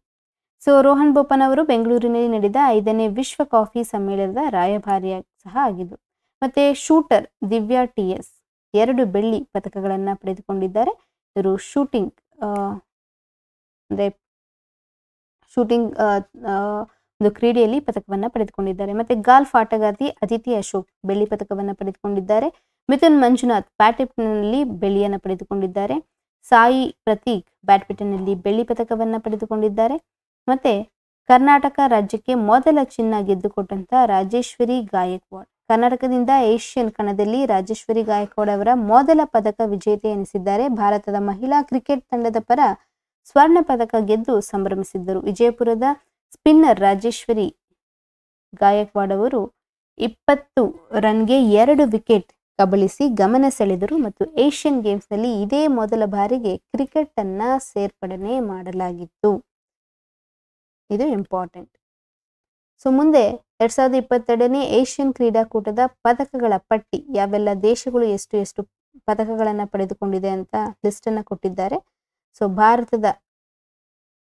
ಸೊ ರೋಹನ್ ಬೋಪನ್ ಅವರು ಬೆಂಗಳೂರಿನಲ್ಲಿ ನಡೆದ ಐದನೇ ವಿಶ್ವ ಕಾಫಿ ಸಮ್ಮೇಳನದ ರಾಯಭಾರಿಯಾಗಿ ಸಹ ಆಗಿದ್ದು, ಮತ್ತೆ ಶೂಟರ್ ದಿವ್ಯಾ ಟಿ ಎಸ್ ಎರಡು ಬೆಳ್ಳಿ ಪದಕಗಳನ್ನು ಪಡೆದುಕೊಂಡಿದ್ದಾರೆ. ಇವರು ಶೂಟಿಂಗ್ ಅಂದರೆ ಶೂಟಿಂಗ್ ಒಂದು ಕ್ರೀಡೆಯಲ್ಲಿ ಪದಕವನ್ನು ಪಡೆದುಕೊಂಡಿದ್ದಾರೆ. ಮತ್ತೆ ಗಾಲ್ಫ್ ಆಟಗಾರ್ತಿ ಅದಿತಿ ಅಶೋಕ್ ಬೆಳ್ಳಿ ಪದಕವನ್ನು ಪಡೆದುಕೊಂಡಿದ್ದಾರೆ. ಮಿಥುನ್ ಮಂಜುನಾಥ್ ಬ್ಯಾಡ್ಮಿಂಟನ್ನಲ್ಲಿ ಬೆಳ್ಳಿಯನ್ನು ಪಡೆದುಕೊಂಡಿದ್ದಾರೆ. ಸಾಯಿ ಪ್ರತೀಕ್ ಬ್ಯಾಡ್ಮಿಂಟನ್ನಲ್ಲಿ ಬೆಳ್ಳಿ ಪದಕವನ್ನು ಪಡೆದುಕೊಂಡಿದ್ದಾರೆ. ಮತ್ತೆ ಕರ್ನಾಟಕ ರಾಜ್ಯಕ್ಕೆ ಮೊದಲ ಚಿನ್ನ ಗೆದ್ದುಕೊಟ್ಟಂಥ ರಾಜೇಶ್ವರಿ ಗಾಯಕ್ವಾಡ್. ಕರ್ನಾಟಕದಿಂದ ಏಷ್ಯನ್ ಕಣದಲ್ಲಿ ರಾಜೇಶ್ವರಿ ಗಾಯಕ್ವಾಡ್ ಅವರ ಮೊದಲ ಪದಕ ವಿಜೇತೆ ಎನಿಸಿದ್ದಾರೆ. ಭಾರತದ ಮಹಿಳಾ ಕ್ರಿಕೆಟ್ ತಂಡದ ಪರ ಸ್ವರ್ಣ ಪದಕ ಗೆದ್ದು ಸಂಭ್ರಮಿಸಿದ್ದರು. ವಿಜಯಪುರದ ಸ್ಪಿನ್ನರ್ ರಾಜೇಶ್ವರಿ ಗಾಯಕ್ವಾಡ್ ಅವರು ಇಪ್ಪತ್ತು ರನ್ಗೆ ಎರಡು ವಿಕೆಟ್ ಕಬಳಿಸಿ ಗಮನ ಸೆಳೆದರು ಮತ್ತು ಏಷ್ಯನ್ ಗೇಮ್ಸ್ನಲ್ಲಿ ಇದೇ ಮೊದಲ ಬಾರಿಗೆ ಕ್ರಿಕೆಟ್ ಅನ್ನ ಸೇರ್ಪಡೆ ಮಾಡಲಾಗಿತ್ತು. ಇದು ಇಂಪಾರ್ಟೆಂಟ್. ಸೊ, ಮುಂದೆ ಎರಡ್ ಸಾವಿರದ ಇಪ್ಪತ್ತೆರಡನೇ ಏಷ್ಯನ್ ಕ್ರೀಡಾಕೂಟದ ಪದಕಗಳ ಪಟ್ಟಿ, ಯಾವೆಲ್ಲ ದೇಶಗಳು ಎಷ್ಟು ಎಷ್ಟು ಪದಕಗಳನ್ನು ಪಡೆದುಕೊಂಡಿದೆ ಅಂತ ಲಿಸ್ಟ್ ಅನ್ನ ಕೊಟ್ಟಿದ್ದಾರೆ. ಸೊ, ಭಾರತದ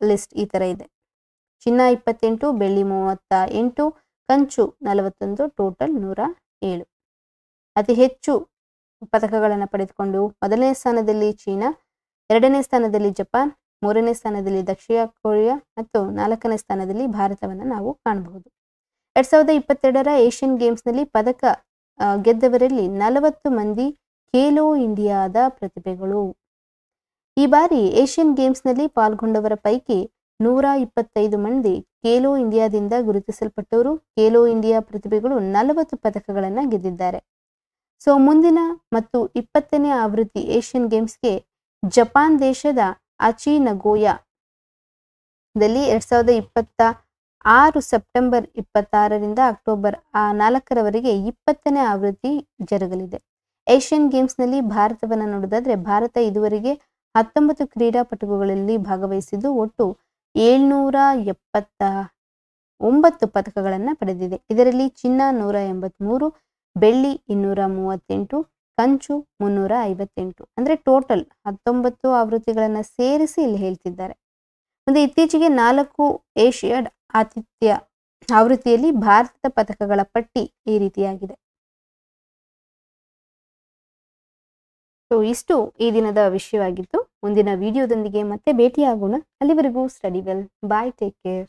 ಲಿಸ್ಟ್ ಈ ತರ ಇದೆ. ಚಿನ್ನ ಇಪ್ಪತ್ತೆಂಟು, ಬೆಳ್ಳಿ ಮೂವತ್ತ ಎಂಟು, ಕಂಚು ನಲವತ್ತೊಂದು, ಟೋಟಲ್ ನೂರ ಏಳು. ಅತಿ ಹೆಚ್ಚು ಪದಕಗಳನ್ನು ಪಡೆದುಕೊಂಡು ಮೊದಲನೇ ಸ್ಥಾನದಲ್ಲಿ ಚೀನಾ, ಎರಡನೇ ಸ್ಥಾನದಲ್ಲಿ ಜಪಾನ್, ಮೂರನೇ ಸ್ಥಾನದಲ್ಲಿ ದಕ್ಷಿಣ ಕೊರಿಯಾ ಮತ್ತು ನಾಲ್ಕನೇ ಸ್ಥಾನದಲ್ಲಿ ಭಾರತವನ್ನು ನಾವು ಕಾಣಬಹುದು. ಎರಡ್ ಸಾವಿರದ ಇಪ್ಪತ್ತೆರಡರ ಏಷ್ಯನ್ ಗೇಮ್ಸ್ನಲ್ಲಿ ಪದಕ ಗೆದ್ದವರಲ್ಲಿ ನಲವತ್ತು ಮಂದಿ ಖೇಲೋ ಇಂಡಿಯಾದ ಪ್ರತಿಭೆಗಳು. ಈ ಬಾರಿ ಏಷ್ಯನ್ ಗೇಮ್ಸ್ನಲ್ಲಿ ಪಾಲ್ಗೊಂಡವರ ಪೈಕಿ ನೂರ ಇಪ್ಪತ್ತೈದು ಮಂದಿ ಖೇಲೋ ಇಂಡಿಯಾದಿಂದ ಗುರುತಿಸಲ್ಪಟ್ಟವರು. ಖೇಲೋ ಇಂಡಿಯಾ ಪ್ರತಿಭೆಗಳು ನಲವತ್ತು ಪದಕಗಳನ್ನು ಗೆದ್ದಿದ್ದಾರೆ. ಸೊ ಮುಂದಿನ ಮತ್ತು ಇಪ್ಪತ್ತನೇ ಆವೃತ್ತಿ ಏಷ್ಯನ್ ಗೇಮ್ಸ್ಗೆ ಜಪಾನ್ ದೇಶದ ಅಚಿ ನಗೋಯಾದಲ್ಲಿ ಎರಡ್ ಸಾವಿರದ ಇಪ್ಪತ್ತ ಆರು ಸೆಪ್ಟೆಂಬರ್ ಇಪ್ಪತ್ತಾರರಿಂದ ಅಕ್ಟೋಬರ್ ಆ ನಾಲ್ಕರವರೆಗೆ ಇಪ್ಪತ್ತನೇ ಆವೃತ್ತಿ ಜರುಗಲಿದೆ. ಏಷ್ಯನ್ ಗೇಮ್ಸ್ನಲ್ಲಿ ಭಾರತವನ್ನು ನೋಡೋದಾದ್ರೆ ಭಾರತ ಇದುವರೆಗೆ ಹತ್ತೊಂಬತ್ತು ಕ್ರೀಡಾಪಟುಗಳಲ್ಲಿ ಭಾಗವಹಿಸಿದ್ದು ಒಟ್ಟು ಏಳ್ನೂರ ಎಪ್ಪತ್ತ ಒಂಬತ್ತು ಪದಕಗಳನ್ನು ಪಡೆದಿದೆ. ಇದರಲ್ಲಿ ಚಿನ್ನ ನೂರ ಎಂಬತ್ಮೂರು ಬೆಳ್ಳಿ ಇನ್ನೂರ ಮೂವತ್ತೆಂಟು, ಕಂಚು ಮುನ್ನೂರ ಐವತ್ತೆಂಟು. ಅಂದ್ರೆ ಟೋಟಲ್ ಹತ್ತೊಂಬತ್ತು ಆವೃತ್ತಿಗಳನ್ನು ಸೇರಿಸಿ ಇಲ್ಲಿ ಹೇಳ್ತಿದ್ದಾರೆ. ಮುಂದೆ ಇತ್ತೀಚೆಗೆ ನಾಲ್ಕು ಏಷ್ಯಾಡ್ ಆತಿಥ್ಯ ಆವೃತ್ತಿಯಲ್ಲಿ ಭಾರತದ ಪದಕಗಳ ಪಟ್ಟಿ ಈ ರೀತಿಯಾಗಿದೆ. ಸೊ ಇಷ್ಟು ಈ ದಿನದ ವಿಷಯವಾಗಿತ್ತು. ಮುಂದಿನ ವಿಡಿಯೋದೊಂದಿಗೆ ಮತ್ತೆ ಭೇಟಿಯಾಗೋಣ. ಅಲ್ಲಿವರೆಗೂ study well. Bye take care